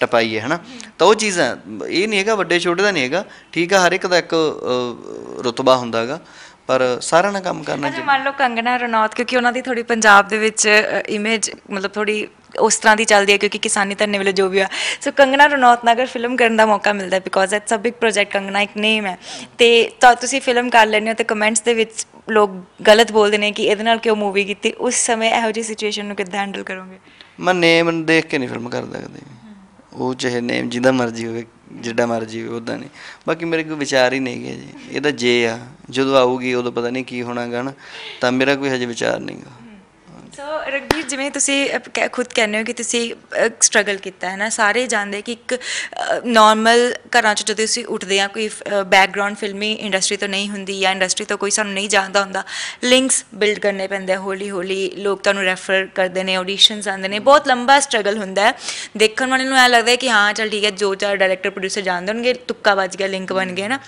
ਟਪਾਈਏ ਹਨਾ? ਤਾਂ ਉਹ ਚੀਜ਼ਾਂ ਇਹ ਨਹੀਂ ਹੈਗਾ ਵੱਡੇ ਛੋਟੇ ਦਾ ਨਹੀਂ ਹੈਗਾ। ਠੀਕ ਆ ਹਰ ਇੱਕ ਦਾ ਇੱਕ ਅ, ਰੁਤਬਾ ਹੁੰਦਾ ਹੈਗਾ। ਪਰ ਸਾਰਿਆਂ ਨਾਲ ਕੰਮ ਕਰਨਾ ਅੱਛਾ ਮੰਨ ਲਓ ਕੰਗਨਾ ਰਣੌਤ ਕਿਉਂਕਿ ਉਹਨਾਂ ਦੀ ਥੋੜੀ ਪੰਜਾਬ ਦੇ ਵਿੱਚ ਇਮੇਜ ਮਤਲਬ ਥੋੜੀ ਉਸ ਤਰ੍ਹਾਂ ਦੀ ਚੱਲਦੀ ਹੈ ਕਿਉਂਕਿ ਕਿਸਾਨੀ ਧਰਨੇ ਵੇਲੇ ਜੋ ਵੀ ਆ ਸੋ ਕੰਗਨਾ ਰਣੌਤ ਨਾਲ ਫਿਲਮ ਕਰਨ ਦਾ ਮੌਕਾ ਮਿਲਦਾ because it's a big project Kangana ਇੱਕ ਨੇਮ ਹੈ। ਤੇ ਤਾਂ ਤੁਸੀਂ ਫਿਲਮ ਕਰ ਲੈਂਦੇ ਹੋ ਤੇ ਕਮੈਂਟਸ ਦੇ ਵਿੱਚ ਲੋਕ ਗਲਤ ਬੋਲਦੇ ਨੇ ਕਿ ਇਹਦੇ ਨਾਲ ਕਿਉਂ ਮੂਵੀ ਕੀਤੀ? ਉਸ ਸਮੇਂ ਇਹੋ ਜਿਹੀ ਸਿਚੁਏਸ਼ਨ ਨੂੰ ਕਿੱਦਾਂ ਹੈਂਡਲ ਕਰੋਗੇ? ਮੈਂ ਨੇਮ ਨੂੰ ਦੇਖ ਕੇ ਨਹੀਂ ਫਿਲਮ ਕਰਦਾ ਕਦੇ ਉਹ ਚਾਹੇ ਨੇਮ ਜਿਹਦਾ ਮਰਜ਼ੀ ਹੋਵੇ, ਜਿੱਡਾ ਮਰਜ਼ੀ ਹੋਵੇ ਉਦਾਂ ਨਹੀਂ। ਬਾਕੀ ਮੇਰੇ ਕੋਈ ਵਿਚਾਰ ਹੀ ਨਹੀਂ ਗਿਆ ਜੀ। ਇਹ ਤਾਂ ਜੇ ਆ, ਜਦੋਂ ਆਊਗੀ ਉਦੋਂ ਪਤਾ ਨਹੀਂ ਕੀ ਹੋਣਾਗਾ ਨਾ। ਤਾਂ ਮੇਰਾ ਕੋਈ ਹਜੇ ਵਿਚਾਰ ਨਹੀਂਗਾ ਸੋ ਰਗਵੀਰ ਜਿਵੇਂ ਤੁਸੀਂ ਕ ਖੁਦ ਕਹਿੰਦੇ ਹੋ ਕਿ ਤੁਸੀਂ ਸਟਰਗਲ ਕੀਤਾ, ਹੈ ਨਾ? ਸਾਰੇ ਜਾਣਦੇ ਕਿ ਇੱਕ ਨਾਰਮਲ ਘਰਾਂ 'ਚ ਜਦੋਂ ਅਸੀਂ ਉੱਠਦੇ ਆ ਕੋਈ ਬੈਕਗ੍ਰਾਉਂਡ ਫਿਲਮੀ ਇੰਡਸਟਰੀ ਤੋਂ ਨਹੀਂ ਹੁੰਦੀ ਜਾਂ ਇੰਡਸਟਰੀ ਤੋਂ ਕੋਈ ਸਾਨੂੰ ਨਹੀਂ ਜਾਣਦਾ ਹੁੰਦਾ ਲਿੰਕਸ ਬਿਲਡ ਕਰਨੇ ਪੈਂਦੇ ਆ ਹੌਲੀ ਹੌਲੀ ਲੋਕ ਤੁਹਾਨੂੰ ਰੈਫਰ ਕਰਦੇ ਨੇ ਆਡੀਸ਼ਨਸ ਆਉਂਦੇ ਨੇ। ਬਹੁਤ ਲੰਬਾ ਸਟਰਗਲ ਹੁੰਦਾ ਹੈ। ਦੇਖਣ ਵਾਲੇ ਨੂੰ ਐ ਲੱਗਦਾ ਹੈ ਕਿ ਹਾਂ, ਚਲ ਠੀਕ ਹੈ ਜੋ ਚਾਰ ਡਾਇਰੈਕਟਰ ਪ੍ਰੋਡਿਊਸਰ ਜਾਣਦੇ ਹੋਣਗੇ, ਤੁੱਕਾ ਵੱਜ ਗਿਆ ਲਿੰਕ ਬਣ ਗਿਆ ਨਾ?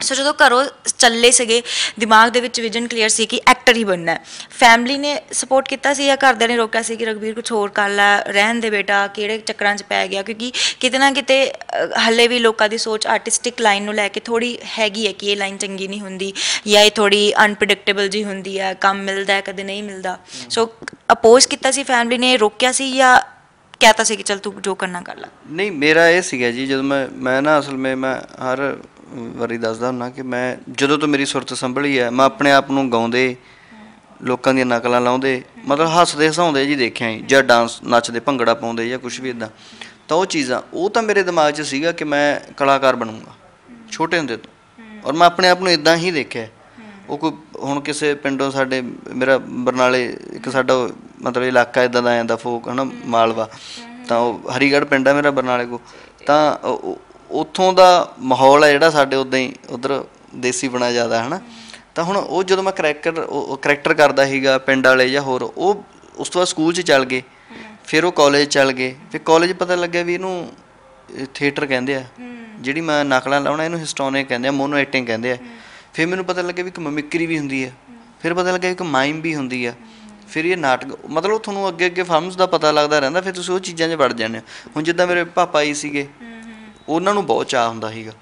ਸੋ ਜਦੋਂ ਘਰੋਂ ਚੱਲੇ ਸੀਗੇ ਦਿਮਾਗ ਦੇ ਵਿੱਚ ਵਿਜ਼ਨ ਕਲੀਅਰ ਸੀ ਕਿ ਐਕਟਰ ਹੀ ਬਣਨਾ ਹੈ। ਫੈਮਿਲੀ ਨੇ ਸਪੋਰਟ ਕੀਤਾ ਸੀ ਜਾਂ ਘਰਦਿਆਂ ਨੇ ਰੋਕਿਆ ਸੀ ਕਿ ਰਗਵੀਰ ਕੁਝ ਹੋਰ ਕਰ ਲੈ ਰਹਿਣ ਦੇ ਬੇਟਾ ਕਿਹੜੇ ਚੱਕਰਾਂ 'ਚ ਪੈ ਗਿਆ? ਕਿਉਂਕਿ ਕਿਤੇ ਨਾ ਕਿਤੇ ਅਹ, ਹੱਲੇ ਵੀ ਲੋਕਾਂ ਦੀ ਸੋਚ ਆਰਟਿਸਟਿਕ ਲਾਈਨ ਨੂੰ ਲੈ ਕੇ ਥੋੜੀ ਹੈਗੀ ਹੈ ਕਿ ਇਹ ਲਾਈਨ ਚੰਗੀ ਨਹੀਂ ਹੁੰਦੀ ਜਾਂ ਇਹ ਥੋੜੀ ਅਨਪ੍ਰੈਡਿਕਟੇਬਲ ਜੀ ਹੁੰਦੀ ਹੈ ਕੰਮ ਮਿਲਦਾ ਕਦੇ ਨਹੀਂ ਮਿਲਦਾ। ਸੋ ਅਪੋਜ਼ ਕੀਤਾ ਸੀ ਫੈਮਿਲੀ ਨੇ ਰੋਕਿਆ ਸੀ ਜਾਂ ਕਹਤਾ ਸੀ ਕਿ ਚਲ ਤੂੰ ਜੋ ਕਰਨਾ ਕਰ ਲੈ? ਨਹੀਂ ਮੇਰਾ ਇਹ ਸੀਗਾ ਜੀ ਜਦੋਂ ਮੈਂ ਮੈਂ ਨਾ ਅਸਲ ਵਿੱਚ ਮੈਂ ਹਰ ਵਾਰੀ ਦੱਸਦਾ ਹੁੰਨਾ ਕਿ ਮੈਂ ਜਦੋਂ ਤੋਂ ਮੇਰੀ ਸੁਰਤ ਸੰਭਲੀ ਹੈ, ਮੈਂ ਆਪਣੇ ਆਪ ਨੂੰ ਗਾਉਂਦੇ, ਲੋਕਾਂ ਦੀਆਂ ਨਕਲਾਂ ਲਾਉਂਦੇ, ਮਤਲਬ ਹੱਸਦੇ, ਹਸਾਉਂਦੇ ਜੀ ਦੇਖਿਆ ਜੀ, ਜਾਂ ਡਾਂਸ ਨੱਚਦੇ, ਭੰਗੜਾ ਪਾਉਂਦੇ ਜਾਂ ਕੁਝ ਵੀ ਇਦਾਂ ਤਾਂ ਉਹ ਚੀਜ਼ਾਂ, ਉਹ ਤਾਂ ਮੇਰੇ ਦਿਮਾਗ 'ਚ ਸੀਗਾ ਕਿ ਮੈਂ ਕਲਾਕਾਰ ਬਣੂੰਗਾ, ਛੋਟੇ ਹੁੰਦੇ ਤੋਂ। ਔਰ ਮੈਂ ਆਪਣੇ ਆਪ ਨੂੰ ਇਦਾਂ ਹੀ ਦੇਖਿਆ। ਉਹ ਕੋਈ ਹੁਣ ਕਿਸੇ ਪਿੰਡੋਂ ਸਾਡੇ, ਮੇਰਾ ਬਰਨਾਲੇ ਇੱਕ ਸਾਡਾ ਮਤਲਬ ਇਲਾਕਾ ਇਦਾਂ ਦਾ ਆਂਦਾ ਫੋਕ ਹਨਾ, ਮਾਲਵਾ। ਤਾਂ ਉਹ ਹਰੀਗੜ੍ਹ ਪਿੰਡ ਆ ਮੇਰਾ ਬਰਨਾਲੇ ਕੋ। ਤਾਂ ਉੱਥੋਂ ਦਾ ਮਾਹੌਲ ਹੈ ਜਿਹੜਾ ਸਾਡੇ ਉਦਾਂ ਹੀ ਉਧਰ ਦੇਸੀ ਬਣਾ ਜ਼ਿਆਦਾ ਹਨਾ? ਤਾਂ ਹੁਣ ਉਹ ਜਦੋਂ ਮੈਂ ਕਰੈਕਟਰ ਉਹ ਕਰੈਕਟਰ ਕਰਦਾ ਸੀਗਾ ਪਿੰਡ ਵਾਲੇ ਜਾਂ ਹੋਰ ਉਹ ਉਸ ਤੋਂ ਬਾਅਦ ਸਕੂਲ 'ਚ ਚੱਲ ਗਏ। ਫਿਰ ਉਹ ਕਾਲਜ ਚੱਲ ਗਏ। ਫਿਰ ਕਾਲਜ ਪਤਾ ਲੱਗਿਆ ਵੀ ਇਹਨੂੰ ਥੀਏਟਰ ਕਹਿੰਦੇ ਆ। ਜਿਹੜੀ ਮੈਂ ਨਕਲਾਂ ਲਾਉਣਾ ਇਹਨੂੰ ਹਿਸਟੋਨਿਕ ਕਹਿੰਦੇ ਆ ਮੋਨੋ ਐਕਟਿੰਗ ਕਹਿੰਦੇ ਆ। ਫਿਰ ਮੈਨੂੰ ਪਤਾ ਲੱਗਿਆ ਵੀ ਇੱਕ ਮਿਮਿਕਰੀ ਵੀ ਹੁੰਦੀ ਆ। ਫਿਰ ਪਤਾ ਲੱਗਿਆ ਇੱਕ ਮਾਈਮ ਵੀ ਹੁੰਦੀ ਆ। ਫਿਰ ਇਹ ਨਾਟਕ ਮਤਲਬ ਤੁਹਾਨੂੰ ਅੱਗੇ ਅੱਗੇ ਫਿਲਮਸ ਦਾ ਪਤਾ ਲੱਗਦਾ ਰਹਿੰਦਾ ਫਿਰ ਤੁਸੀਂ ਉਹ ਚੀਜ਼ਾਂ 'ਚ ਵੜ ਜਾਂਦੇ ਹੋ। ਹੁਣ ਜਿੱਦਾਂ ਮੇਰੇ ਪਾਪਾ ਜੀ ਸੀਗੇ ਉਹਨਾਂ ਨੂੰ ਬਹੁਤ ਚਾਹ ਹੁੰਦਾ ਸੀਗਾ।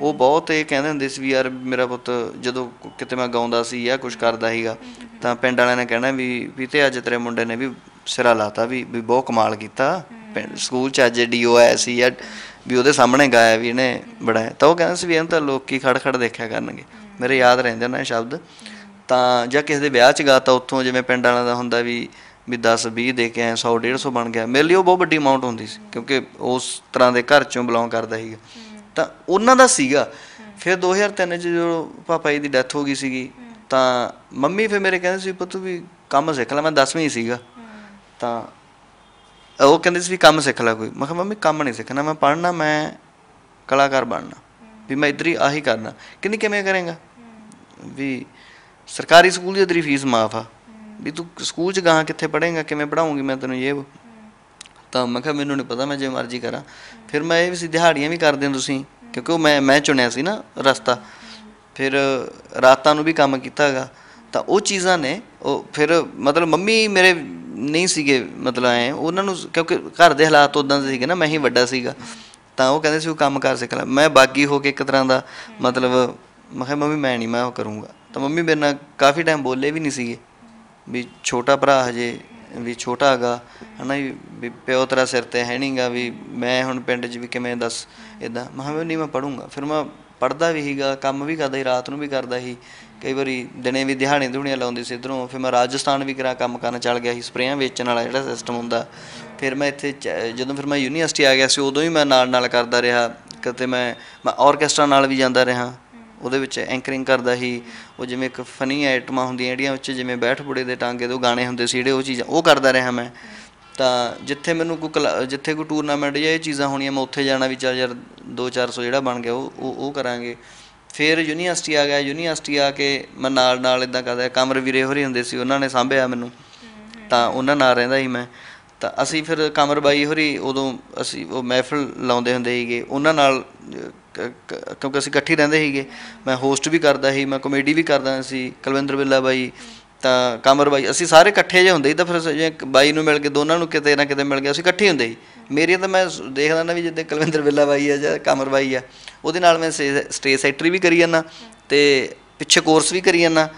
ਉਹ ਬਹੁਤ ਇਹ ਕਹਿੰਦੇ ਹੁੰਦੇ ਸੀ ਵੀ ਯਾਰ ਮੇਰਾ ਪੁੱਤ ਜਦੋਂ ਕਿਤੇ ਮੈਂ ਗਾਉਂਦਾ ਸੀ ਜਾਂ ਕੁਝ ਕਰਦਾ ਸੀਗਾ, ਤਾਂ ਪਿੰਡ ਵਾਲਿਆਂ ਨੇ ਕਹਿਣਾ ਵੀ ਵੀ ਤੇ ਅੱਜ ਤੇਰੇ ਮੁੰਡੇ ਨੇ ਵੀ ਸਿਰਾ ਲਾਤਾ ਵੀ ਵੀ ਬਹੁਤ ਕਮਾਲ ਕੀਤਾ। ਪਿੰਡ- ਸਕੂਲ ਚ ਅੱਜ ਡੀਓ ਆਇਆ ਸੀ ਜਾਂ ਵੀ ਉਹਦੇ ਸਾਹਮਣੇ ਗਾਇਆ ਵੀ ਇਹਨੇ ਬੜਾ ਤਾਂ ਉਹ ਕਹਿੰਦੇ ਸੀ ਵੀ ਇਹਨੂੰ ਤਾਂ ਲੋਕੀ ਖੜ ਖੜ ਦੇਖਿਆ ਕਰਨਗੇ। ਮੇਰੇ ਯਾਦ ਰਹਿੰਦੇ ਉਹਨਾਂ ਦੇ ਸ਼ਬਦ। ਤਾਂ ਜਾਂ ਕਿਸੇ ਦੇ ਵਿਆਹ ਚ ਗਾਤਾ ਉੱਥੋਂ, ਜਿਵੇਂ ਪਿੰਡ ਵਾਲਿਆਂ ਦਾ ਹੁੰਦਾ ਵੀ ਵੀ 10 20 ਦੇ ਕੇ ਆਏ 100 150 ਬਣ ਗਿਆ। ਮੇਰੇ ਲਈ ਉਹ ਬਹੁਤ ਵੱਡੀ ਅਮਾਉਂਟ ਹੁੰਦੀ ਸੀ ਕਿਉਂਕਿ ਉਸ ਤਰ੍ਹਾਂ ਦੇ ਘਰ ਚੋਂ ਬਿਲੋਂਗ ਕਰਦਾ ਸੀਗਾ। ਤਾਂ ਉਹਨਾਂ ਦਾ ਸੀਗਾ। ਫਿਰ 2003 ਚ ਜਦੋਂ ਪਾਪਾ ਜੀ ਦੀ ਡੈਥ ਹੋ ਗਈ ਸੀਗੀ ਤਾਂ ਮੰਮੀ ਫਿਰ ਮੇਰੇ ਕਹਿੰਦੇ ਸੀ ਪੁੱਤ ਵੀ ਕੰਮ ਸਿੱਖ ਲੈ ਮੈਂ 10ਵੀਂ ਸੀਗਾ। ਤਾਂ ਉਹ ਕਹਿੰਦੇ ਸੀ ਵੀ ਕੰਮ ਸਿੱਖ ਲੈ ਕੋਈ। ਮੈਂ ਕਿਹਾ ਮੰਮੀ ਕੰਮ ਨਹੀਂ ਸਿੱਖਣਾ ਮੈਂ ਪੜ੍ਹਨਾ ਮੈਂ ਕਲਾਕਾਰ ਬਣਨਾ ਵੀ ਮੈਂ ਇੱਧਰ ਹੀ ਆਹੀ ਕਰਨਾ। ਕਹਿੰਦੀ ਕਿਵੇਂ ਕਰੇਗਾ? ਵੀ ਸਰਕਾਰੀ ਸਕੂਲ ਦੀ ਤੇਰੀ ਫੀਸ ਮਾਫ ਆ। ਵੀ ਤੂੰ ਸਕੂਲ ਚ ਗਾਹਾਂ ਕਿੱਥੇ ਪੜ੍ਹੇਗਾ, ਕਿਵੇਂ ਪੜਾਉਂਗੀ ਮੈਂ ਤੈਨੂੰ ਇਹ ਤਾਂ ਮੈਂ ਕਿਹਾ ਮੈਨੂੰ ਨਹੀਂ ਪਤਾ, ਮੈਂ ਜੇ ਮਰਜ਼ੀ ਕਰਾਂ। ਫਿਰ ਮੈਂ ਇਹ ਵੀ ਸੀ, ਦਿਹਾੜੀਆਂ ਵੀ ਕਰਦੇ ਹੋ ਤੁਸੀਂ ਕਿਉਂਕਿ ਉਹ ਮੈਂ ਮੈਂ ਚੁਣਿਆ ਸੀ ਨਾ ਰਸਤਾ। ਫਿਰ ਰਾਤਾਂ ਨੂੰ ਵੀ ਕੰਮ ਕੀਤਾ ਹੈਗਾ ਤਾਂ ਉਹ ਚੀਜ਼ਾਂ ਨੇ, ਉਹ ਫਿਰ ਮਤਲਬ ਮੰਮੀ ਮੇਰੇ ਨਹੀਂ ਸੀਗੇ, ਮਤਲਬ ਐ, ਉਹਨਾਂ ਨੂੰ ਕਿਉਂਕਿ ਘਰ ਦੇ ਹਾਲਾਤ ਉਦਾਂ ਦੇ ਸੀਗੇ ਨਾ, ਮੈਂ ਹੀ ਵੱਡਾ ਸੀਗਾ। ਤਾਂ ਉਹ ਕਹਿੰਦੇ ਸੀ ਉਹ ਕੰਮ ਕਰ ਸਿੱਖ ਲੈ। ਮੈਂ ਬਾਗੀ ਹੋ ਕੇ ਇੱਕ ਤਰ੍ਹਾਂ ਦਾ ਮਤਲਬ, ਮੈਂ ਕਿਹਾ ਮੰਮੀ ਮੈਂ ਨਹੀਂ ਮੈਂ ਉਹ ਕਰੂੰਗਾ। ਤਾਂ ਮੰਮੀ ਮੇਰੇ ਨਾਲ ਕਾਫੀ ਟਾਈਮ ਬੋਲੇ ਵੀ ਨਹੀਂ ਸੀਗੇ। ਵੀ ਛੋਟਾ ਭਰਾ ਹਜੇ, ਵੀ ਛੋਟਾ ਹੈਗਾ, ਹਨਾ ਵੀ ਵੀ ਪਿਓ ਤੇਰਾ ਸਿਰ ਤੇ ਹੈ ਨਹੀਂਗਾ ਵੀ ਮੈਂ ਹੁਣ ਪਿੰਡ 'ਚ ਵੀ ਕਿਵੇਂ ਦੱਸ ਇਦਾਂ ਮੈਂ ਕਿਹਾ ਨਹੀਂ ਮੈਂ ਪੜੂੰਗਾ। ਫਿਰ ਮੈਂ ਪੜਦਾ ਵੀ ਸੀਗਾ, ਕੰਮ ਵੀ ਕਰਦਾ ਸੀ, ਰਾਤ ਨੂੰ ਵੀ ਕਰਦਾ ਸੀ। ਕਈ ਵਾਰੀ ਦਿਨੇ ਵੀ ਦਿਹਾੜੀ ਦੁਹਣੀਆਂ ਲਾਉਂਦੇ ਸੀ ਇਧਰੋਂ। ਫਿਰ ਮੈਂ ਰਾਜਸਥਾਨ ਵੀ ਕਰਾ, ਕੰਮ ਕਰਨ ਚੱਲ ਗਿਆ ਸੀ, ਸਪਰੇਆਂ ਵੇਚਣ ਵਾਲਾ ਜਿਹੜਾ ਸਿਸਟਮ ਹੁੰਦਾ। ਫਿਰ ਮੈਂ ਇੱਥੇ ਚ- ਜਦੋਂ ਫਿਰ ਮੈਂ ਯੂਨੀਵਰਸਿਟੀ ਆ ਗਿਆ ਸੀ, ਉਦੋਂ ਹੀ ਮੈਂ ਨਾਲ ਨਾਲ ਕਰਦਾ ਰਿਹਾ। ਕਦੇ ਮੈਂ ਮੈਂ ਆਰਕੈਸਟਰਾ ਨਾਲ ਵੀ ਜਾਂਦਾ ਰਿਹਾ। ਉਹਦੇ ਵਿੱਚ ਐਂਕਰਿੰਗ ਕਰਦਾ ਸੀ, ਉਹ ਜਿਵੇਂ ਇੱਕ ਫਨੀ ਆਈਟਮਾਂ ਹੁੰਦੀਆਂ, ਜਿਹੜੀਆਂ ਵਿੱਚ ਜਿਵੇਂ ਬੈਠ ਬੁੜੇ ਦੇ ਟਾਂਗੇ ਦੇ ਉਹ ਗਾਣੇ ਹੁੰਦੇ ਸੀ, ਜਿਹੜੇ ਉਹ ਚੀਜ਼ਾਂ, ਉਹ ਕਰਦਾ ਰਿਹਾ ਮੈਂ। ਤਾਂ ਜਿੱਥੇ ਮੈਨੂੰ ਕੋਈ ਕਲਾ- ਜਿੱਥੇ ਕੋਈ ਟੂਰਨਾਮੈਂਟ ਜਾਂ ਇਹ ਚੀਜ਼ਾਂ ਹੋਣੀਆਂ, ਮੈਂ ਉੱਥੇ ਜਾਣਾ ਵੀ ਚੱਲ ਯਾਰ 2-400 ਜਿਹੜਾ ਬਣ ਗਿਆ, ਉਹ ਉਹ ਕਰਾਂਗੇ। ਫਿਰ ਯੂਨੀਵਰਸਿਟੀ ਆ ਗਿਆ, ਯੂਨੀਵਰਸਿਟੀ ਆ ਕੇ ਮੈਂ ਨਾਲ ਨਾਲ ਇਦਾਂ ਕਰਦਾ, ਕਮਰ ਵੀਰੇ ਹੋਰੀ ਹੁੰਦੇ ਸੀ, ਉਹਨਾਂ ਨੇ ਸਾਂਭਿਆ ਮੈਨੂੰ। ਤਾਂ ਉਹਨਾਂ ਨਾਲ ਰਹਿੰਦਾ ਸੀ ਮੈਂ। ਤਾਂ ਅਸੀਂ ਫਿਰ ਕਮਰ ਬਾਈ ਹੋਰੀ, ਉਦੋਂ ਅਸੀਂ ਉਹ ਮਹਿਫਲ ਲਾਉਂਦੇ ਹੁੰਦੇ ਸੀਗੇ, ਉਹਨਾਂ ਨਾਲ ਕਿਉਂਕਿ ਅਸੀਂ ਇਕੱਠੇ ਰਹਿੰਦੇ ਸੀਗੇ, ਮੈਂ ਹੋਸਟ ਵੀ ਕਰਦਾ ਸੀ, ਮੈਂ ਕਮੇਡੀ ਵੀ ਕਰਦਾ ਸੀ, ਕੁਲਵਿੰਦਰ ਬਿੱਲਾ ਬਾਈ, ਤਾਂ ਕਮਰ ਬਾਈ, ਅਸੀਂ ਸਾਰੇ ਇਕੱਠੇ ਜੇ ਹੁੰਦੇ ਸੀ, ਤਾਂ ਫਿਰ ਜੇ ਬਾਈ ਨੂੰ ਮਿਲ ਕੇ, ਦੋਨਾਂ ਨੂੰ ਕਿਤੇ ਨਾ ਕਿਤੇ ਮਿਲ ਗਿਆ, ਅਸੀਂ ਇਕੱਠੇ ਹੁੰਦੇ ਸੀ। ਮੇਰੀ ਤਾਂ ਮੈਂ ਦੇਖਦਾ ਨਾ ਵੀ ਜਿੱਦਾਂ ਕੁਲਵਿੰਦਰ ਬਿੱਲਾ ਬਾਈ ਆ ਜਾਂ ਕਮਰ ਬਾਈ ਆ, ਉਹਦੇ ਨਾਲ ਮੈਂ ਸਟੇਜ ਸੈਕਟਰੀ ਵੀ ਕਰੀ ਜਾਂਦਾ ਤੇ ਪਿੱਛੇ ਕੋਰਸ ਵੀ ਕਰੀ ਜਾਂਦਾ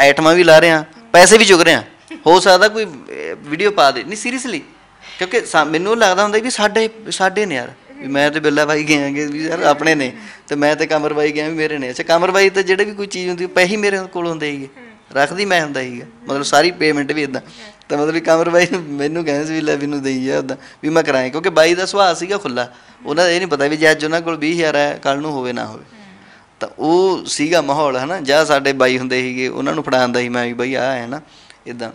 ਆਈਟਮਾਂ ਵੀ ਲਾ ਰਿਹਾ, ਪੈਸੇ ਵੀ ਚੁਗ ਰਿਹਾ, ਹੋ ਸਕਦਾ ਕੋਈ ਵੀਡੀਓ ਪਾ ਦੇ। ਨਹੀਂ ਸੀਰੀਅਸਲੀ ਕਿਉਂਕਿ ਸਾ- ਮੈਨੂੰ ਲੱਗਦਾ ਹੁੰਦਾ ਵੀ ਸਾਡੇ ਸਾਡੇ ਨੇ ਯਾਰ ਵੀ ਮੈਂ ਤੇ ਬਿੱਲਾ ਬਾਈ ਗਏ ਆਂਗੇ ਵੀ ਯਾਰ ਆਪਣੇ ਨੇ ਤੇ ਮੈਂ ਤੇ ਕਮਰ ਬਾਈ ਗਿਆ ਵੀ ਮੇਰੇ ਨੇ। ਅੱਛਾ, ਕਮਰ ਬਾਈ ਤੇ ਜਿਹੜੇ ਵੀ ਕੋਈ ਚੀਜ਼ ਹੁੰਦੀ ਪੈਸੇ ਹੀ ਮੇਰੇ ਕੋਲ ਹੁੰਦੇ ਸੀਗੇ। ਰੱਖਦੀ ਮੈਂ ਹੁੰਦਾ ਸੀਗਾ। ਮਤਲਬ ਸਾਰੀ ਪੇਮੈਂਟ ਵੀ ਇਦਾਂ ਤਾਂ ਮਤਲਬ ਵੀ ਕਮਰ ਬਾਈ ਮੈਨੂੰ ਕਹਿੰਦੇ ਸੀ ਵੀ ਲੈ ਮੈਨੂੰ ਦੇਈ ਜਾ ਉਦਾਂ ਵੀ ਮੈਂ ਕਰਾਏ ਕਿਉਂਕਿ ਬਾਈ ਦਾ ਸੁਭਾਅ ਸੀਗਾ ਖੁੱਲਾ ਉਹਨਾਂ ਦਾ ਇਹ ਨਹੀਂ ਪਤਾ ਵੀ ਜੇ ਅੱਜ ਉਹਨਾਂ ਕੋਲ 20000 ਹੈ ਕੱਲ ਨੂੰ ਹੋਵੇ, ਨਾ ਹੋਵੇ। ਤਾਂ ਉਹ ਸੀਗਾ ਮਾਹੌਲ, ਹਨਾ? ਜਾਂ ਸਾਡੇ ਬਾਈ ਹੁੰਦੇ ਸੀਗੇ, ਉਹਨਾਂ ਨੂੰ ਫੜਾਉਂਦਾ ਸੀ ਮੈਂ ਵੀ, ਬਈ ਆ ਹੈ ਨਾ ਇਦਾਂ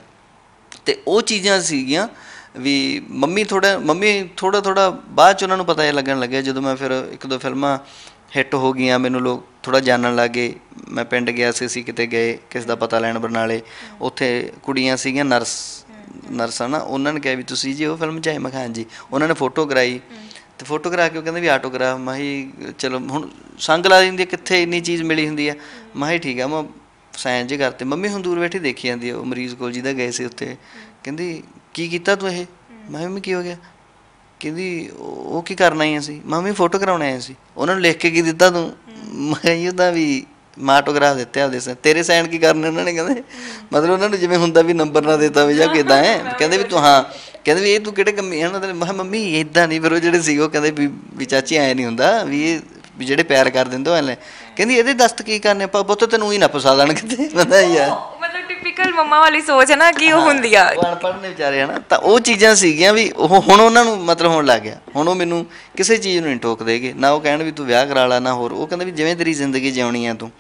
ਤੇ ਉਹ ਚੀਜ਼ਾਂ ਸੀਗੀਆਂ ਵੀ ਮੰਮੀ ਥੋੜਾ ਮੰਮੀ ਥੋੜਾ ਥੋੜਾ ਬਾਅਦ ਚ ਉਹਨਾਂ ਨੂੰ ਪਤਾ ਇਹ ਲੱਗਣ ਲੱਗਿਆ ਜਦੋਂ ਮੈਂ ਫਿਰ ਇੱਕ ਦੋ ਫਿਲਮਾਂ ਹਿੱਟ ਹੋ ਗਈਆਂ ਮੈਨੂੰ ਲੋਕ ਥੋੜਾ ਜਾਣਨ ਲੱਗੇ। ਮੈਂ ਪਿੰਡ ਗਿਆ ਸੀ ਅਸੀਂ ਕਿਤੇ ਗਏ ਕਿਸ ਦਾ ਪਤਾ ਲੈਣ ਬਰਨਾਲੇ। ਉੱਥੇ ਕੁੜੀਆਂ ਸੀਗੀਆਂ ਨਰਸ ਨਰਸਾਂ ਨਾ ਉਹਨਾਂ ਨੇ ਕਿਹਾ ਵੀ ਤੁਸੀਂ ਜੀ ਉਹ ਫਿਲਮ ਚਾਹੇ ਆਏ ਮੈਂ ਉਹਨਾਂ ਨੇ ਫੋਟੋ ਕਰਾਈ। ਤੇ ਫੋਟੋ ਕਰਾ ਕੇ ਉਹ ਕਹਿੰਦੇ ਵੀ ਆਟੋਗ੍ਰਾਫ ਮਾਹੀ ਚਲੋ ਹੁਣ ਸੰਗ ਲਾ ਦਿੰਦੀ ਆ, ਕਿੱਥੇ ਇੰਨੀ ਚੀਜ਼ ਮਿਲੀ ਹੁੰਦੀ ਆ। ਮਾਹੀ ਠੀਕ ਆ ਮੈਂ ਸਾਇਨ ਜੀ ਕਰਤੇ। ਮੰਮੀ ਹੁਣ ਦੂਰ ਬੈਠੀ ਦੇਖੀ ਜਾਂਦੀ ਆ ਉਹ ਮਰੀਜ਼ ਕੋਲ ਜਿਹਦਾ ਗਏ ਸੀ ਉੱਥੇ। ਕਹਿੰਦੀ ਕੀ ਕੀਤਾ ਤੂੰ ਇਹ? ਮੈਂ ਕਿਹਾ, ਮੰਮੀ ਕੀ ਹੋ ਗਿਆ? ਕਹਿੰਦੀ ਉਹ ਉਹ ਕੀ ਕਰਨਾ ਹੀ ਅਸੀਂ ਮੰਮੀ ਫੋਟੋ ਕਰਾਉਣ ਆਇਆ ਸੀ। ਉਹਨਾਂ ਨੂੰ ਲਿਖ ਕੇ ਕੀ ਦਿੱਤਾ ਤੂੰ? ਮੈਂ ਉਹਦਾ ਵੀ ਮਾਟੋਗ੍ਰਾਫ ਆਟੋਗ੍ਰਾਫ ਦਿੱਤੇ ਆਪਦੇ ਸਾਈਨ ਤੇਰੇ ਸਾਈਨ ਕੀ ਕਰਨੇ ਉਹਨਾਂ ਨੇ? ਕਹਿੰਦੇ ਮਤਲਬ ਉਹਨਾਂ ਨੂੰ ਜਿਵੇਂ ਹੁੰਦਾ ਵੀ ਨੰਬਰ ਨਾ ਦਿੱਤਾ ਵੀ ਜਾਂ ਕਿਦਾਂ ਹੈ? ਕਹਿੰਦੇ ਵੀ ਤੂੰ ਹਾਂ। ਕਹਿੰਦੇ ਵੀ ਇਹ ਤੂੰ ਕਿਹੜੇ ਕੰਮ? ਇਹਨਾਂ ਦੇ ਮੈਂ ਕਿਹਾ, ਮੰਮੀ ਇਦਾਂ ਨਹੀਂ ਫਿਰ ਉਹ ਜਿਹੜੇ ਸੀ ਉਹ ਕਹਿੰਦੇ ਵੀ ਵੀ ਚਾਚੀ ਐ ਨਹੀਂ ਹੁੰਦਾ ਵੀ ਇਹ ਵੀ ਜਿਹੜੇ ਪਿਆਰ ਕਰ ਦਿੰਦੇ ਉਹ ਐ ਕਹਿੰਦੀ ਇਹਦੇ ਦਸਤ ਕੀ ਕਰਨੇ? ਪਾ ਪੁੱਤ ਤੈਨੂੰ ਹੀ ਨਾ ਫਸਾ ਦੇਣ ਕਿਤੇ ਪਤਾ ਹੀ ਆ ਟਿਪੀਕਲ ਮੰਮਾ ਵਾਲੀ ਸੋਚ ਹੈ ਨਾ ਕਿ ਉਹ ਹੁੰਦੀ ਆ। ਉਹ ਅਨਪੜ੍ਹ ਨੇ ਵਿਚਾਰੇ ਹਨਾ ਤਾਂ ਉਹ ਚੀਜ਼ਾਂ ਸੀਗੀਆਂ ਵੀ ਉਹ ਹੁਣ ਉਹਨਾਂ ਨੂੰ ਮਤਲਬ ਹੋਣ ਲੱਗ ਗਿਆ। ਹੁਣ ਉਹ ਮੈਨੂੰ ਕਿਸੇ ਚੀਜ਼ ਨੂੰ ਨਹੀਂ ਟੋਕਦੇਗੇ ਨਾ ਉਹ ਕਹਿਣ ਵੀ ਤੂੰ ਵਿਆਹ ਕਰਾ ਲਾ ਨਾ ਹੋਰ ਉਹ ਕਹਿੰਦੇ ਵੀ ਜਿਵੇਂ ਤੇਰੀ ਜ਼ਿੰਦਗੀ ਜਿਉਣੀ ਆ ਤੂੰ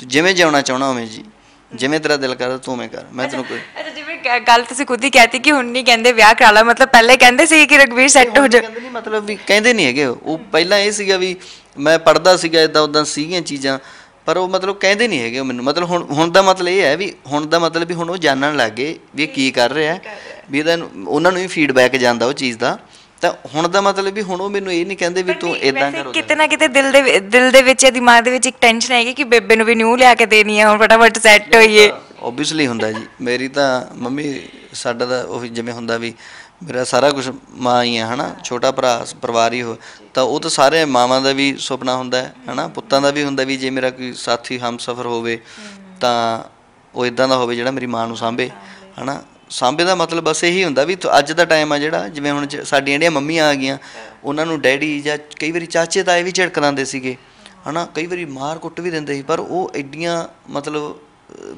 ਤੂੰ ਜਿਵੇਂ ਜਿਉਣਾ ਚਾਹਣਾ ਉਵੇਂ ਜੀ ਜਿਵੇਂ ਤੇਰਾ ਦਿਲ ਕਰਦਾ ਤੂੰ ਉਵੇਂ ਕਰ ਮੈਂ ਤੈਨੂੰ ਕੋਈ ਅੱਛਾ ਜਿਵੇਂ ਗੱਲ ਤੁਸੀਂ ਖੁਦ ਹੀ ਕਹਿਤੀ ਕਿ ਹੁਣ ਨਹੀਂ ਕਹਿੰਦੇ ਵਿਆਹ ਕਰਾ ਲਾ ਮਤਲਬ ਪਹਿਲੇ ਕਹਿੰਦੇ ਸੀ ਕਿ ਰਗਵੀਰ ਸੈੱਟ ਹੋ ਜਾ ਕਹਿੰਦੇ ਨਹੀਂ ਮਤਲਬ ਵੀ ਕਹਿੰਦੇ ਨਹੀਂ ਹੈਗੇ ਉਹ। ਉਹ ਪਹਿਲਾਂ ਇਹ ਸੀਗਾ ਵੀ ਮੈਂ ਪੜਦਾ ਸੀਗਾ ਇਦਾਂ ਉਦਾਂ ਸੀਗੀਆਂ ਚੀਜ਼ਾਂ ਪਰ ਉਹ ਮਤਲਬ ਕਹਿੰਦੇ ਨਹੀਂ ਹੈਗੇ ਮੈਨੂੰ। ਮਤਲਬ ਹੁਣ ਹੁਣ ਦਾ ਮਤਲਬ ਇਹ ਹੈ ਵੀ ਹੁਣ ਦਾ ਮਤਲਬ ਵੀ ਹੁਣ ਉਹ ਜਾਣਨ ਲੱਗ ਵੀ ਇਹ ਕੀ ਕਰ ਰਿਹਾ ਵੀ ਇਹਦਾ ਉਹਨਾਂ ਨੂੰ ਵੀ ਫੀਡਬੈਕ ਜਾਂਦਾ ਉਹ ਚੀਜ਼ ਦਾ। ਤਾਂ ਹੁਣ ਦਾ ਮਤਲਬ ਵੀ ਹੁਣ ਉਹ ਮੈਨੂੰ ਇਹ ਨਹੀਂ ਕਹਿੰਦੇ ਵੀ ਤੂੰ ਇਦਾਂ ਕਰੋ। ਕਿਤੇ ਨਾ ਕਿਤੇ ਦਿਲ ਦੇ ਦਿਲ ਦੇ ਵਿੱਚ ਜਾਂ ਦਿਮਾਗ ਦੇ ਵਿੱਚ ਇੱਕ ਟੈਨਸ਼ਨ ਹੈਗੀ ਕਿ ਬੇਬੇ ਨੂੰ ਵੀ ਨਿਊ ਲਿਆ ਕੇ ਦੇਣੀ ਹੈ ਹੁਣ ਫਟਾਫਟ ਸੈੱਟ ਹੋਈਏ। ਓਬਵੀਅਸਲੀ ਹੁੰਦਾ ਜੀ। ਮੇਰੀ ਤਾਂ ਮੰਮੀ ਸਾਡਾ ਤਾਂ ਉਹ ਜਿਵੇਂ ਹੁੰਦਾ ਵੀ ਮੇਰਾ ਸਾਰਾ ਕੁਝ ਮਾਂ ਹੀ ਹੈ ਹਨਾ? ਛੋਟਾ ਭਰਾ, ਪਰਿਵਾਰ ਹੀ ਹੋ। ਤਾਂ ਉਹ ਤਾਂ ਸਾਰੇ ਮਾਵਾਂ ਦਾ ਵੀ ਸੁਪਨਾ ਹੁੰਦਾ ਹੈ, ਹਨਾ? ਪੁੱਤਾਂ ਦਾ ਵੀ ਹੁੰਦਾ ਵੀ ਜੇ ਮੇਰਾ ਕੋਈ ਸਾਥੀ ਹਮਸਫਰ ਹੋਵੇ, ਤਾਂ ਉਹ ਇਦਾਂ ਦਾ ਹੋਵੇ ਜਿਹੜਾ ਮੇਰੀ ਮਾਂ ਨੂੰ ਸਾਂਭੇ, ਹਨਾ? ਸਾਂਭੇ ਦਾ ਮਤਲਬ ਬਸ ਇਹੀ ਹੁੰਦਾ ਵੀ ਅੱਜ ਦਾ ਟਾਈਮ ਆ ਜਿਹੜਾ, ਜਿਵੇਂ ਹੁਣ ਜ- ਸਾਡੀਆਂ ਜਿਹੜੀਆਂ ਮੰਮੀਆਂ ਆ ਗਈਆਂ, ਉਹਨਾਂ ਨੂੰ ਡੈਡੀ ਜਾਂ ਕਈ ਵਾਰੀ ਚਾਚੇ ਤਾਏ ਵੀ ਝਿੜਕ ਦਿੰਦੇ ਸੀਗੇ, ਹਨਾ? ਕਈ ਵਾਰੀ ਮਾਰ ਕੁੱਟ ਵੀ ਦਿੰਦੇ ਸੀ, ਪਰ ਉਹ ਐਡੀਆਂ ਮਤਲਬ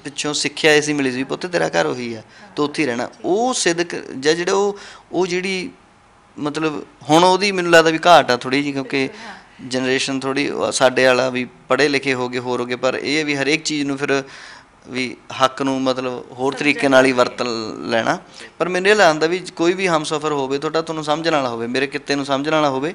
ਪਿੱਛੋਂ ਸਿੱਖਿਆ ਐਸੀ ਮਿਲੀ ਸੀ ਪੁੱਤ ਤੇਰਾ ਘਰ ਉਹੀ ਆ ਤੂੰ ਉੱਥੇ ਰਹਿਣਾ। ਉਹ ਸਿਦਕ ਜਾਂ ਜਿਹੜਾ ਉਹ ਉਹ ਜਿਹੜੀ ਮਤਲਬ ਹੁਣ ਉਹਦੀ ਮੈਨੂੰ ਲੱਗਦਾ ਵੀ ਘਾਟ ਆ ਥੋੜੀ ਜੀ ਕਿਉਂਕਿ ਜਨਰੇਸ਼ਨ ਥੋੜੀ ਸਾਡੇ ਵਾਲਾ ਵੀ ਪੜ੍ਹੇ ਲਿਖੇ ਹੋ ਗਏ ਹੋਰ ਹੋ ਗਏ ਪਰ ਇਹ ਵੀ ਹਰੇਕ ਚੀਜ਼ ਨੂੰ ਫਿਰ ਵੀ ਹੱਕ ਨੂੰ ਮਤਲਬ ਹੋਰ ਤਰੀਕੇ ਨਾਲ ਹੀ ਵਰਤ ਲੈਣਾ। ਪਰ ਮੈਨੂੰ ਇਹ ਲੱਗਦਾ ਵੀ ਕੋਈ ਵੀ ਹਮਸਫਰ ਹੋਵੇ ਤੁਹਾਡਾ ਤੁਹਾਨੂੰ ਸਮਝਣ ਵਾਲਾ ਹੋਵੇ ਮੇਰੇ ਕਿੱਤੇ ਨੂੰ ਸਮਝਣ ਵਾਲਾ ਹੋਵੇ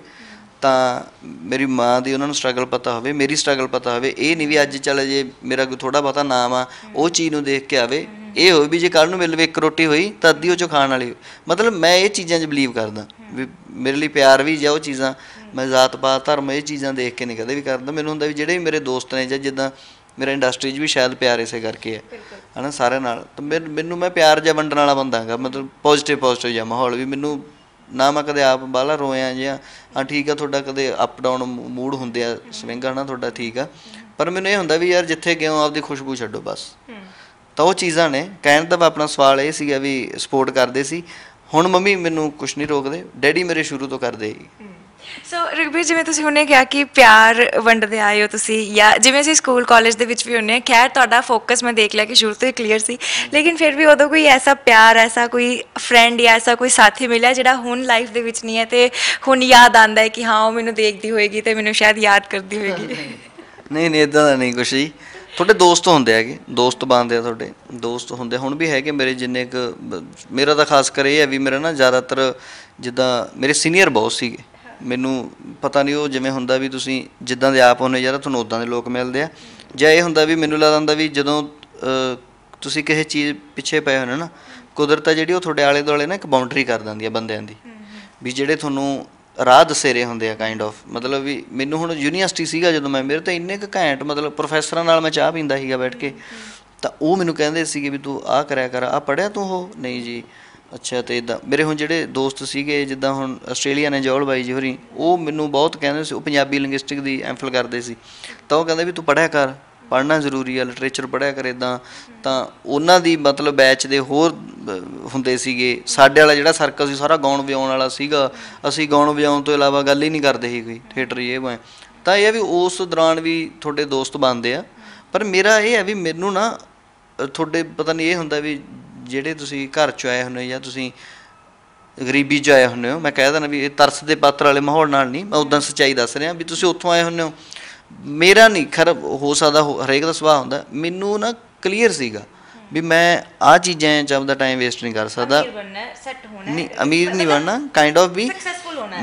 ਤਾਂ ਮੇਰੀ ਮਾਂ ਦੀ ਉਹਨਾਂ ਨੂੰ ਸਟਰਗਲ ਪਤਾ ਹੋਵੇ, ਮੇਰੀ ਸਟਰਗਲ ਪਤਾ ਹੋਵੇ, ਇਹ ਨਹੀਂ ਵੀ ਅੱਜ ਚੱਲ ਜੇ ਮੇਰਾ ਕੋਈ ਥੋੜਾ ਬਹੁਤਾ ਨਾਮ ਆ, ਉਹ ਚੀਜ਼ ਨੂੰ ਦੇਖ ਕੇ ਆਵੇ, ਇਹ ਹੋਵੇ ਵੀ ਜੇ ਕੱਲ ਨੂੰ ਮਿਲਵੇ ਇੱਕ ਰੋਟੀ ਹੋਈ, ਤਾਂ ਅੱਧੀ ਉਹ ਚੋਂ ਖਾਣ ਵਾਲੀ ਮਤਲਬ ਮੈਂ ਇਹ ਚੀਜ਼ਾਂ 'ਚ ਬਲੀਵ ਕਰਦਾ, ਵੀ ਮੇਰੇ ਲਈ ਪਿਆਰ ਵੀ ਜਾਂ ਉਹ ਚੀਜ਼ਾਂ, ਮੈਂ ਜ਼ਾਤ ਪਾਤ, ਧਰਮ, ਇਹ ਚੀਜ਼ਾਂ ਦੇਖ ਕੇ ਨਹੀਂ ਕਦੇ ਵੀ ਕਰਦਾ। ਮੈਨੂੰ ਹੁੰਦਾ ਵੀ ਜਿਹੜੇ ਵੀ ਮੇਰੇ ਦੋਸਤ ਨੇ ਜਾਂ ਜਿੱਦਾਂ ਮੇਰਾ ਇੰਡਸਟਰੀ 'ਚ ਵੀ ਸ਼ਾਇਦ ਪਿਆਰ ਇਸੇ ਕਰਕੇ ਹੈ ਹਨਾ, ਸਾਰਿਆਂ ਨਾਲ। ਤਾਂ ਮੈਨ- ਮੈਨੂੰ ਮੈਂ ਪਿਆਰ ਜਾਂ ਵੰਡਣ ਵਾਲਾ ਬੰਦਾ ਹੈਗਾ, ਮਤਲਬ ਪੋਜ਼ਿਟਿਵ ਪੋਜ਼ਿਟਿਵ ਜਾਂ ਮਾਹੌਲ ਵੀ ਮੈਨੂੰ ਨਾ ਮੈਂ ਕਦੇ ਆਪ ਬਾਹਲਾ ਰੋਇਆ ਜਾਂ ਹਾਂ ਠੀਕ ਆ ਤੁਹਾਡਾ ਕਦੇ ਅਪ ਡਾਊਨ ਮੂਡ ਹੁੰਦੇ ਆ ਸਵਿੰਗ ਹਨਾ ਤੁਹਾਡਾ ਠੀਕ ਆ। ਪਰ ਮੈਨੂੰ ਇਹ ਹੁੰਦਾ ਵੀ ਯਾਰ ਜਿੱਥੇ ਗਏ ਹੋ ਆਪਦੀ ਖੁਸ਼ਬੂ ਛੱਡੋ ਬਸ। ਤਾਂ ਉਹ ਚੀਜ਼ਾਂ ਨੇ। ਕਹਿਣ ਦਾ ਆਪਣਾ ਸਵਾਲ ਇਹ ਸੀਗਾ ਵੀ ਸਪੋਰਟ ਕਰਦੇ ਸੀ। ਹੁਣ ਮੰਮੀ ਮੈਨੂੰ ਕੁਝ ਨਹੀਂ ਰੋਕਦੇ। ਡੈਡੀ ਮੇਰੇ ਸ਼ੁਰੂ ਤੋਂ ਕਰਦੇ ਹੀ। ਸੋ ਰਗਵੀਰ ਜਿਵੇਂ ਤੁਸੀਂ ਹੁਣੇ ਕਿਹਾ ਕਿ ਪਿਆਰ ਵੰਡਦੇ ਆਏ ਹੋ ਤੁਸੀਂ ਜਾਂ ਜਿਵੇਂ ਅਸੀਂ ਸਕੂਲ ਕਾਲਜ ਦੇ ਵਿੱਚ ਵੀ ਹੁੰਨੇ ਆ, ਖੈਰ ਤੁਹਾਡਾ ਫੋਕਸ ਮੈਂ ਦੇਖ ਲਿਆ ਕਿ ਸ਼ੁਰੂ ਤੋਂ ਹੀ ਕਲੀਅਰ ਸੀ। ਲੇਕਿਨ ਫਿਰ ਵੀ ਉਦੋਂ ਕੋਈ ਐਸਾ ਪਿਆਰ, ਐਸਾ ਕੋਈ ਫਰੈਂਡ ਜਾਂ ਐਸਾ ਕੋਈ ਸਾਥੀ ਮਿਲਿਆ ਜਿਹੜਾ ਹੁਣ ਲਾਈਫ ਦੇ ਵਿੱਚ ਨਹੀਂ ਹੈ ਤੇ ਹੁਣ ਯਾਦ ਆਂਦਾ ਹੈ ਕਿ ਹਾਂ, ਉਹ ਮੈਨੂੰ ਦੇਖਦੀ ਹੋਏਗੀ ਤੇ ਮੈਨੂੰ ਸ਼ਾਇਦ ਯਾਦ ਕਰਦੀ ਹੋਏਗੀ। ਨਹੀਂ ਨਹੀਂ ਇਦਾਂ ਦਾ ਨਹੀਂ ਕੁਛ ਜੀ। ਤੁਹਾਡੇ ਦੋਸਤ ਹੁੰਦੇ ਹੈਗੇ, ਦੋਸਤ ਬਣਦੇ ਆ ਤੁਹਾਡੇ, ਦੋਸਤ ਹੁੰਦੇ ਹੁਣ ਵੀ ਹੈਗੇ ਮੇਰੇ ਜਿੰਨੇ ਕੁ, ਮੇਰਾ ਤਾਂ ਖਾਸ ਕਰ ਇਹ ਹੈ ਵੀ ਮੇਰਾ ਨਾ ਜ਼ਿਆਦਾਤਰ ਜਿੱਦਾਂ ਮੇਰੇ ਸੀਨੀਅਰ ਬਹੁਤ ਸੀਗੇ। ਮੈਨੂੰ ਪਤਾ ਨਹੀਂ ਉਹ ਜਿਵੇਂ ਹੁੰਦਾ ਵੀ ਤੁਸੀਂ ਜਿੱਦਾਂ ਦੇ ਆਪ ਹੁੰਦੇ ਯਾਰ ਤੁਹਾਨੂੰ ਉਦਾਂ ਦੇ ਲੋਕ ਮਿਲਦੇ ਆ। ਜਾਂ ਇਹ ਹੁੰਦਾ ਵੀ ਮੈਨੂੰ ਲੱਗਦਾ ਹੁੰਦਾ ਵੀ ਜਦੋਂ ਤੁਸੀਂ ਕਿਸੇ ਚੀਜ਼ ਪਿੱਛੇ ਪਏ ਹੋਣੇ ਨਾ ਕੁਦਰਤ ਆ ਜਿਹੜੀ ਉਹ ਤੁਹਾਡੇ ਆਲੇ ਦੁਆਲੇ ਨਾ ਇੱਕ ਬਾਉਂਡਰੀ ਕਰ ਦਿੰਦੀ ਆ ਬੰਦਿਆਂ ਦੀ। ਵੀ ਜਿਹੜੇ ਤੁਹਾਨੂੰ ਰਾਹ ਦੱਸੇ ਰਹੇ ਹੁੰਦੇ ਆ ਕਾਈਂਡ ਆਫ ਮਤਲਬ ਵੀ ਮੈਨੂੰ ਹੁਣ ਯੂਨੀਵਰਸਿਟੀ ਸੀਗਾ ਜਦੋਂ ਮੈਂ ਮੇਰੇ ਤਾਂ ਇੰਨੇ ਕੁ ਘੈਂਟ ਮਤਲਬ ਪ੍ਰੋਫੈਸਰਾਂ ਨਾਲ ਮੈਂ ਚਾਹ ਪੀਂਦਾ ਸੀਗਾ ਬੈਠ ਕੇ। ਤਾਂ ਉਹ ਮੈਨੂੰ ਕਹਿੰਦੇ ਸੀਗੇ ਵੀ ਤੂੰ ਆਹ ਕਰਿਆ ਕਰ ਆਹ ਪੜਿਆ ਤੂੰ ਉਹ? ਨਹੀਂ ਜੀ। ਅੱਛਾ, ਤੇ ਇਦਾਂ ਮੇਰੇ ਹੁਣ ਜਿਹੜੇ ਦੋਸਤ ਸੀਗੇ, ਜਿੱਦਾਂ ਹੁਣ ਆਸਟ੍ਰੇਲੀਆ ਨੇ ਜੋਲ ਬਾਈ ਜੀ ਹੋਰੀ, ਉਹ ਮੈਨੂੰ ਬਹੁਤ ਕਹਿੰਦੇ ਸੀ, ਉਹ ਪੰਜਾਬੀ ਲਿੰਗੁਇਸਟਿਕ ਦੀ ਐਮਫਿਲ ਕਰਦੇ ਸੀ। ਤਾਂ ਉਹ ਕਹਿੰਦੇ ਵੀ ਤੂੰ ਪੜਿਆ ਕਰ, ਪੜ੍ਹਨਾ ਜ਼ਰੂਰੀ ਆ ਲਿਟਰੇਚਰ ਪੜ੍ਹਿਆ ਕਰ ਇਦਾਂ ਤਾਂ ਉਹਨਾਂ ਦੀ ਮਤਲਬ ਬੈਚ ਦੇ ਹੋਰ ਹੁੰਦੇ ਸੀਗੇ, ਸਾਡੇ ਵਾਲਾ ਜਿਹੜਾ ਸਰਕਲ ਸੀ, ਸਾਰਾ ਗਾਉਣ ਵਜਾਉਣ ਵਾਲਾ ਸੀਗਾ। ਅਸੀਂ ਗਾਉਣ ਵਜਾਉਣ ਤੋਂ ਇਲਾਵਾ ਗੱਲ ਹੀ ਨਹੀਂ ਕਰਦੇ ਸੀ ਕੋਈ ਥੀਏਟਰ ਇਹ ਮੈਂ ਤਾਂ ਇਹ ਆ ਵੀ ਉਸ ਦੌਰਾਨ ਵੀ ਤੁਹਾਡੇ ਦੋਸਤ ਬਣਦੇ ਆ। ਪਰ ਮੇਰਾ ਇਹ ਹੈ ਵੀ ਮੈਨੂੰ ਨਾ ਤੁਹਾਡੇ ਪਤਾ ਨਹੀਂ ਇਹ ਹੁੰਦਾ ਵੀ ਜਿਹੜੇ ਤੁਸੀਂ ਘਰ ਚ ਆਏ ਹੁੰਦੇ ਜਾਂ ਤੁਸੀਂ ਗਰੀਬੀ ਚ ਆਏ ਹੁੰਦੇ ਹੋ ਮੈਂ ਕਹਿ ਦਿੰਦਾ ਵੀ ਇਹ ਤਰਸ ਦੇ ਪਾਤਰ ਵਾਲੇ ਮਾਹੌਲ ਨਾਲ ਨਹੀਂ ਮੈਂ ਉਦਾਂ ਸੱਚਾਈ ਦੱਸ ਰਿਹਾ ਵੀ ਤੁਸੀਂ ਉੱਥੋਂ ਆਏ ਹੁੰਦੇ ਹੋ। ਮੇਰਾ ਨਹੀਂ ਖਰ ਹੋ ਸਕਦਾ ਹੋ- ਹਰੇਕ ਦਾ ਸੁਭਾਅ ਹੁੰਦਾ ਮੈਨੂੰ ਨਾ ਕਲੀਅਰ ਸੀਗਾ ਵੀ ਮੈਂ ਆ ਚੀਜ਼ਾਂ ਚ ਆਪਦਾ ਟਾਈਮ ਵੇਸਟ ਨਹੀਂ ਕਰ ਸਕਦਾ। ਨਹੀਂ ਅਮੀਰ ਨਹੀਂ ਬਣਨਾ ਕਾਈਂਡ ਆਫ ਵੀ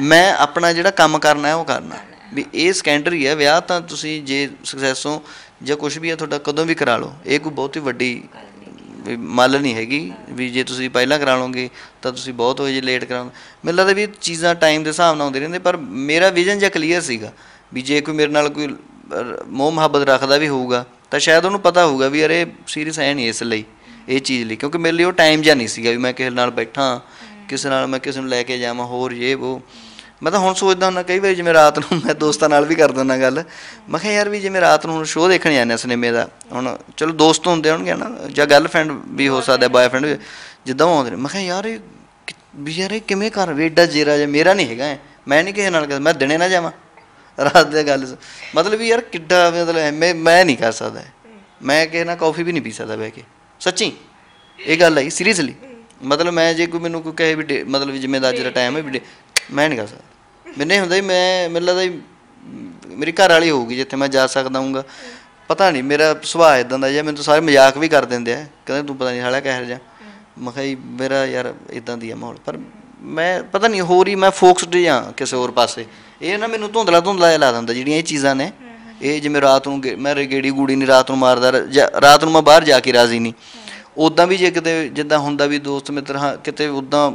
ਮੈਂ ਆਪਣਾ ਜਿਹੜਾ ਕੰਮ ਕਰਨਾ ਹੈ ਉਹ ਕਰਨਾ ਵੀ ਇਹ ਸੈਕੰਡਰੀ ਹੈ ਵਿਆਹ ਤਾਂ ਤੁਸੀਂ ਜੇ ਸਕਸੈਸ ਹੋ ਜਾਂ ਕੁਝ ਵੀ ਹੈ ਤੁਹਾਡਾ ਕਦੋਂ ਵੀ ਕਰਾ ਲਓ ਇਹ ਕੋਈ ਬਹੁਤੀ ਵੱਡੀ ਵੀ ਮੱਲ ਨਹੀਂ ਹੈਗੀ ਵੀ ਜੇ ਤੁਸੀਂ ਪਹਿਲਾਂ ਕਰਾ ਲਓਗੇ ਤਾਂ ਤੁਸੀਂ ਬਹੁਤ ਹੋ ਜੇ ਲੇਟ ਕਰਾਉਂ ਮੈਨੂੰ ਲੱਗਦਾ ਵੀ ਚੀਜ਼ਾਂ ਟਾਈਮ ਦੇ ਹਿਸਾਬ ਨਾਲ ਆਉਂਦੇ ਰਹਿੰਦੇ ਪਰ ਮੇਰਾ ਵਿਜ਼ਨ ਜਿਹਾ ਕਲੀਅਰ ਸੀਗਾ ਵੀ ਜੇ ਕੋਈ ਮੇਰੇ ਨਾਲ ਕੋਈ ਮੋਹ ਮੁਹੱਬਤ ਰੱਖਦਾ ਵੀ ਹੋਊਗਾ ਤਾਂ ਸ਼ਾਇਦ ਉਹਨੂੰ ਪਤਾ ਹੋਊਗਾ ਵੀ ਅਰੇ ਸੀਰੀਅਸ ਹੈ ਨਹੀਂ ਇਸ ਲਈ ਇਹ ਚੀਜ਼ ਲਈ। ਕਿਉਂਕਿ ਮੇਰੇ ਲਈ ਉਹ ਟਾਈਮ ਜਿਹਾ ਨਹੀਂ ਸੀਗਾ ਵੀ ਮੈਂ ਕਿਸੇ ਨਾਲ ਬੈਠਾਂ ਕਿਸੇ ਨਾਲ ਮੈਂ ਕਿਸੇ ਨੂੰ ਲੈ ਕੇ ਜਾਵਾਂ ਹੋਰ ਇਹ ਉਹ ਮੈਂ ਤਾਂ ਹੁਣ ਸੋਚਦਾ ਹੁੰਦਾ ਕਈ ਵਾਰੀ ਜਿਵੇਂ ਰਾਤ ਨੂੰ ਮੈਂ ਦੋਸਤਾਂ ਨਾਲ ਵੀ ਕਰਦਾ ਹੁੰਦਾ ਗੱਲ ਮੈਂ ਕਿਹਾ ਯਾਰ ਵੀ ਜਿਵੇਂ ਰਾਤ ਨੂੰ ਸ਼ੋਅ ਦੇਖਣ ਜਾਂਦੇ ਸਿਨੇਮੇ ਦਾ ਹੁਣ ਚਲੋ ਦੋਸਤ ਹੁੰਦੇ ਹੋਣਗੇ ਨਾ ਜਾਂ ਗਰਲਫ੍ਰੈਂਡ ਵੀ ਹੋ ਸਕਦਾ ਬॉयਫ੍ਰੈਂਡ ਵੀ ਜਿੱਦਾਂ ਆਉਂਦੇ ਨੇ ਮੈਂ ਕਿਹਾ ਯਾਰ ਇਹ ਵੀ ਯਾਰ ਇਹ ਕਿਵੇਂ ਕਰ ਵੀ ਏਡਾ ਜੇਰਾ ਜਿਹਾ ਮੇਰਾ ਨਹੀਂ ਹੈਗਾ। ਮੈਂ ਨਹੀਂ ਕਿਸੇ ਨਾਲ ਮੈਂ ਦਿਨੇ ਨਾ ਜਾਵਾਂ ਰਾਤ ਦੇ ਗੱਲ ਮਤਲਬ ਵੀ ਯਾਰ ਕਿੱਡਾ ਮਤਲਬ ਮੈਂ ਮੈਂ ਨਹੀਂ ਕਰ ਸਕਦਾ। ਮੈਂ ਕਿਸੇ ਨਾਲ ਕਾਫੀ ਵੀ ਨਹੀਂ ਪੀ ਸਕਦਾ ਬਹਿ ਕੇ ਸੱਚੀ ਇਹ ਗੱਲ ਆਈ ਸੀਰੀਅਸਲੀ ਮਤਲਬ ਮੈਂ ਜੇ ਕੋਈ ਮੈਨੂੰ ਕੋਈ ਕਹੇ ਵੀ ਮਤਲਬ ਜਿਵੇਂ ਦਾ ਅੱਜ ਦਾ ਟਾਈਮ ਹੈ ਵੀ ਮੈਂ ਨਹੀਂ ਕਰ ਸਕਦਾ। ਮੈਨੇ ਹੁੰਦਾ ਹੀ ਮੈਂ ਮੈਨੂੰ ਲੱਗਦਾ ਜੀ, ਮੇਰੀ ਘਰ ਵਾਲੀ ਹੋਊਗੀ ਜਿੱਥੇ ਮੈਂ ਜਾ ਸਕਦਾ ਹੂੰਗਾ ਪਤਾ ਨਹੀਂ ਮੇਰਾ ਸੁਭਾਅ ਇਦਾਂ ਦਾ ਜਾਂ ਮੈਨੂੰ ਤਾਂ ਸਾਰੇ ਮਜ਼ਾਕ ਵੀ ਕਰ ਦਿੰਦੇ ਆ। ਕਹਿੰਦੇ ਤੂੰ ਪਤਾ ਨਹੀਂ ਹਾਲਾ ਕਹਿਰ ਜਾ ਮੈਂ ਕਿਹਾ ਜੀ ਮੇਰਾ ਯਾਰ ਇਦਾਂ ਦੀ ਆ ਮਾਹੌਲ। ਪਰ ਮੈਂ ਪਤਾ ਨਹੀਂ ਹੋਰ ਹੀ ਮੈਂ ਫੋਕਸਡ ਜਾਂ ਕਿਸੇ ਹੋਰ ਪਾਸੇ। ਇਹ ਨਾ ਮੈਨੂੰ ਧੁੰਦਲਾ ਧੁੰਦਲਾ ਲਾ ਦਿੰਦਾ ਜਿਹੜੀਆਂ ਇਹ ਚੀਜ਼ਾਂ ਨੇ। ਇਹ ਜਿਵੇਂ ਰਾਤ ਨੂੰ ਗੇ- ਮੈਂ ਗੇੜੀ ਗੂੜੀ ਨਹੀਂ ਰਾਤ ਨੂੰ ਮਾਰਦਾ ਰਾਤ ਨੂੰ ਮੈਂ ਬਾਹਰ ਜਾ ਕੇ ਰਾਜ਼ੀ ਨਹੀਂ ਉਦਾਂ ਵੀ ਜੇ ਕਿਤੇ ਜਿੱਦਾਂ ਹੁੰਦਾ ਵੀ ਦੋਸਤ ਮਿੱਤਰ ਹਾਂ ਕਿਤੇ ਉਦਾਂ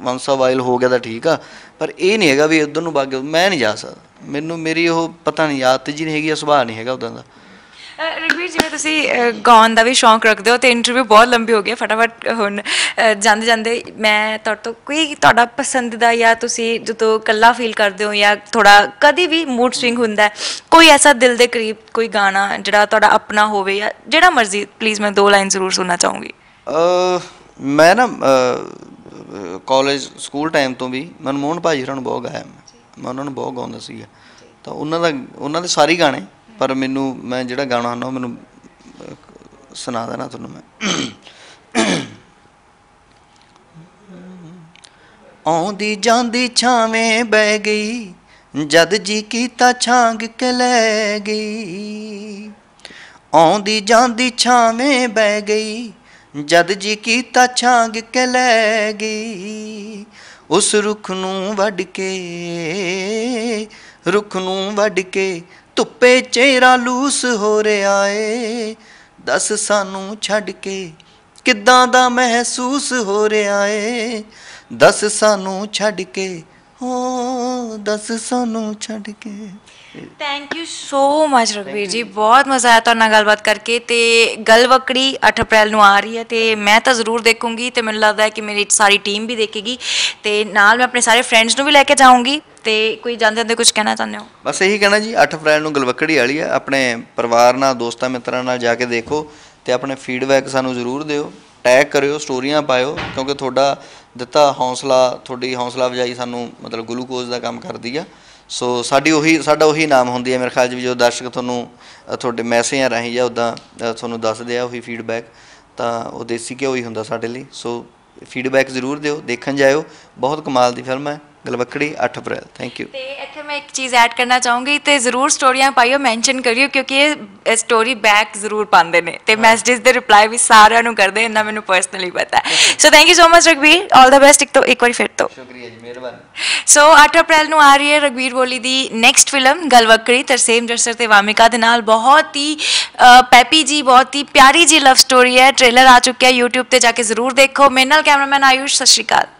ਵੰਸਾ ਵਾਇਲ ਹੋ ਗਿਆ ਤਾਂ ਠੀਕ ਆ ਪਰ ਇਹ ਨਹੀਂ ਹੈਗਾ ਵੀ ਉਧਰ ਨੂੰ ਵਗ ਮੈਂ ਨਹੀਂ ਜਾ ਸਕਦਾ। ਮੈਨੂੰ ਮੇਰੀ ਉਹ ਪਤਾ ਨਹੀਂ ਆਦਤ ਜੀ ਨਹੀਂ ਹੈਗੀ ਸੁਭਾਅ ਨਹੀਂ ਹੈਗਾ ਉਦਾਂ ਦਾ। ਅ, ਰਘਵੀਰ ਜਿਵੇਂ ਤੁਸੀਂ ਗਾਉਣ ਦਾ ਵੀ ਸ਼ੌਂਕ ਰੱਖਦੇ ਹੋ ਤੇ ਇੰਟਰਵਿਊ ਬਹੁਤ ਲੰਬੀ ਹੋ ਗਈ ਫਟਾਫਟ ਹੁਣ ਜਾਂਦੇ ਜਾਂਦੇ ਮੈਂ ਤੁਹਾਡੇ ਤੋਂ ਕੋਈ ਤੁਹਾਡਾ ਪਸੰਦੀਦਾ ਜਾਂ ਤੁਸੀਂ ਜਦੋਂ ਇਕੱਲਾ ਫੀਲ ਕਰਦੇ ਹੋ ਜਾਂ ਥੋੜਾ ਕਦੀ ਵੀ ਮੂਡ ਸਵਿੰਗ ਹੁੰਦਾ ਹੈ ਕੋਈ ਐਸਾ ਦਿਲ ਦੇ ਕਰੀਬ ਕੋਈ ਗਾਣਾ ਜਿਹੜਾ ਤੁਹਾਡਾ ਆਪਣਾ ਹੋਵੇ ਜਾਂ ਜਿਹੜਾ ਮਰਜ਼ੀ ਪਲੀਜ਼ ਮੈਂ ਦੋ ਲਾਈਨ ਜ਼ਰੂਰ ਸੁਣਨਾ ਚਾਹੂੰਗੀ। ਮੈਂ ਨਾ ਕਾਲਜ ਸਕੂਲ ਟਾਈਮ ਤੋਂ ਵੀ ਮਨਮੋਹਨ ਭਾਜੀ ਹੋਰਾਂ ਨੂੰ ਬਹੁਤ ਗਾਇਆ ਮੈਂ। ਮੈਂ ਉਹਨਾਂ ਨੂੰ ਬਹੁਤ ਗਾਉਂਦਾ ਸੀਗਾ। ਤਾਂ ਉਹਨਾਂ ਦਾ ਉਹਨਾਂ ਦੇ ਸਾਰੇ ਗਾਣੇ ਪਰ ਮੈਨੂੰ ਮੈਂ ਜਿਹੜਾ ਗਾਣਾ ਹੁੰਦਾ ਉਹ ਮੈਨੂੰ ਸੁਣਾ ਦੇਣਾ ਤੁਹਾਨੂੰ ਮੈਂ। ਆਉਂਦੀ ਜਾਂਦੀ ਛਾਵੇਂ ਬਹਿ ਗਈ ਜਦ ਜੀ ਕੀਤਾ ਛਾਂਗ ਕੇ ਲੈ ਗਈ। ਆਉਂਦੀ ਜਾਂਦੀ ਛਾਵੇਂ ਬਹਿ ਗਈ ਜਦ ਜੀ ਕੀਤਾ ਛਾਂਗ ਕੇ ਲੈ ਗਈ, ਉਸ ਰੁੱਖ ਨੂੰ ਵੱਢ ਕੇ, ਰੁੱਖ ਨੂੰ ਵੱਢ ਕੇ ਧੁੱਪੇ ਚਿਹਰਾ ਲੂਸ ਹੋ ਰਿਹਾ ਏ। ਦੱਸ ਸਾਨੂੰ ਛੱਡ ਕੇ ਕਿੱਦਾਂ ਦਾ ਮਹਿਸੂਸ ਹੋ ਰਿਹਾ ਏ? ਦੱਸ ਸਾਨੂੰ ਛੱਡ ਕੇ ਹੋ ਦੱਸ ਸਾਨੂੰ ਛੱਡ ਕੇ। ਥੈਂਕ ਯੂ ਸੋ ਮਚ ਰਘਵੀਰ ਜੀ ਬਹੁਤ ਮਜ਼ਾ ਆਇਆ ਤੁਹਾਡੇ ਨਾਲ ਗੱਲਬਾਤ ਕਰਕੇ ਤੇ ਗਲਵਕੜੀ 8 ਅਪ੍ਰੈਲ ਨੂੰ ਆ ਰਹੀ ਹੈ ਤੇ ਮੈਂ ਤਾਂ ਜ਼ਰੂਰ ਦੇਖੂੰਗੀ ਤੇ ਮੈਨੂੰ ਲੱਗਦਾ ਹੈ ਕਿ ਮੇਰੀ ਸਾਰੀ ਟੀਮ ਵੀ ਦੇਖੇਗੀ ਤੇ ਨਾਲ ਮੈਂ ਆਪਣੇ ਸਾਰੇ ਫਰੈਂਡਸ ਨੂੰ ਵੀ ਲੈ ਕੇ ਜਾਊਂਗੀ ਤੇ ਕੋਈ ਜਾਂਦੇ ਜਾਂਦੇ ਕੁਝ ਕਹਿਣਾ ਚਾਹੁੰਦੇ ਹੋ? ਬਸ ਇਹੀ ਕਹਿਣਾ ਜੀ 8 ਅਪ੍ਰੈਲ ਨੂੰ ਗਲਵੱਕੜੀ ਵਾਲੀ ਆ ਆਪਣੇ ਪਰਿਵਾਰ ਨਾਲ ਦੋਸਤਾਂ ਮਿੱਤਰਾਂ ਨਾਲ ਜਾ ਕੇ ਦੇਖੋ ਤੇ ਆਪਣੇ ਫੀਡਬੈਕ ਸਾਨੂੰ ਜ਼ਰੂਰ ਦਿਓ। ਟੈਗ ਕਰਿਓ ਸਟੋਰੀਆਂ ਪਾਇਓ ਕਿਉਂਕਿ ਤੁਹਾਡਾ ਦਿੱਤਾ ਹੌਸਲਾ ਤੁਹਾਡੀ ਹੌਸਲਾ ਅਫਜ਼ਾਈ ਸਾਨੂੰ ਮਤਲਬ ਗਲੂਕੋਜ਼ ਦਾ ਕੰਮ ਕਰਦੀ ਆ। ਸੋ ਸਾਡੀ ਉਹੀ, ਸਾਡਾ ਉਹੀ ਨਾਮ ਹੁੰਦੀ ਹੈ ਮੇਰੇ ਖਿਆਲ 'ਚ ਵੀ ਜੋ ਦਰਸ਼ਕ ਤੁਹਾਨੂੰ ਤੁਹਾਡੇ ਮੈਸੇਜਾਂ ਰਾਹੀਂ ਜਾਂ ਉਦਾਂ ਤੁਹਾਨੂੰ ਦੱਸਦੇ ਆ ਉਹੀ ਫੀਡਬੈਕ ਤਾਂ ਉਹ ਦੇਸੀ ਘਿਓ ਹੀ ਹੁੰਦਾ ਸਾਡੇ ਲਈ। ਸੋ ਫੀਡਬੈਕ ਜ਼ਰੂਰ ਦਿਓ, ਦੇਖਣ ਜਾਇਓ। ਬਹੁਤ ਕਮਾਲ ਦੀ ਫਿਲਮ ਹੈ। ਗਲਵਕੜੀ 8 ਅਪ੍ਰੈਲ ਥੈਂਕ ਯੂ ਤੇ ਇੱਥੇ ਮੈਂ ਇੱਕ ਚੀਜ਼ ਐਡ ਕਰਨਾ ਚਾਹੂੰਗੀ ਤੇ ਜ਼ਰੂਰ ਸਟੋਰੀਆਂ ਪਾਈਓ ਮੈਂਸ਼ਨ ਕਰਿਓ ਕਿਉਂਕਿ ਇਹ ਸਟੋਰੀ ਬੈਕ ਜ਼ਰੂਰ ਪਾਉਂਦੇ ਨੇ ਤੇ ਮੈਸੇजेस ਦੇ ਰਿਪਲਾਈ ਵੀ ਸਾਰਿਆਂ ਨੂੰ ਕਰਦੇ ਇਹਨਾਂ ਮੈਨੂੰ ਪਰਸਨਲੀ ਪਤਾ so thank you so much Ragveer all the best ਇੱਕ ਤੋਂ ਇੱਕ ਵਾਰੀ ਫਿਰ ਤੋਂ ਸ਼ੁਕਰੀਆ ਜੀ ਮਿਹਰਬਾਨੀ ਸੋ 8 ਅਪ੍ਰੈਲ ਨੂੰ ਆ ਰਹੀ ਹੈ ਰਗਵੀਰ ਬੋਲੀ ਦੀ ਨੈਕਸਟ ਫਿਲਮ ਗਲਵਕੜੀ ਤਰਸੇਮ ਜਰਸਰ ਤੇ ਵਾਮਿਕਾ ਦੇ ਨਾਲ ਬਹੁਤ ਹੀ ਪੈਪੀ ਜੀ ਬਹੁਤ ਹੀ ਪਿਆਰੀ ਜੀ ਲਵ ਸਟੋਰੀ ਹੈ ਟ੍ਰੇਲਰ ਆ ਚੁੱਕਿਆ YouTube ਤੇ ਜਾ ਕੇ ਜ਼ਰੂਰ ਦੇਖੋ ਮੇਰੇ ਨਾਲ ਕੈਮਰਾਮੈਨ ਆਯੂਸ਼ ਸਤਿ ਸ਼੍ਰੀ ਅਕਾਲ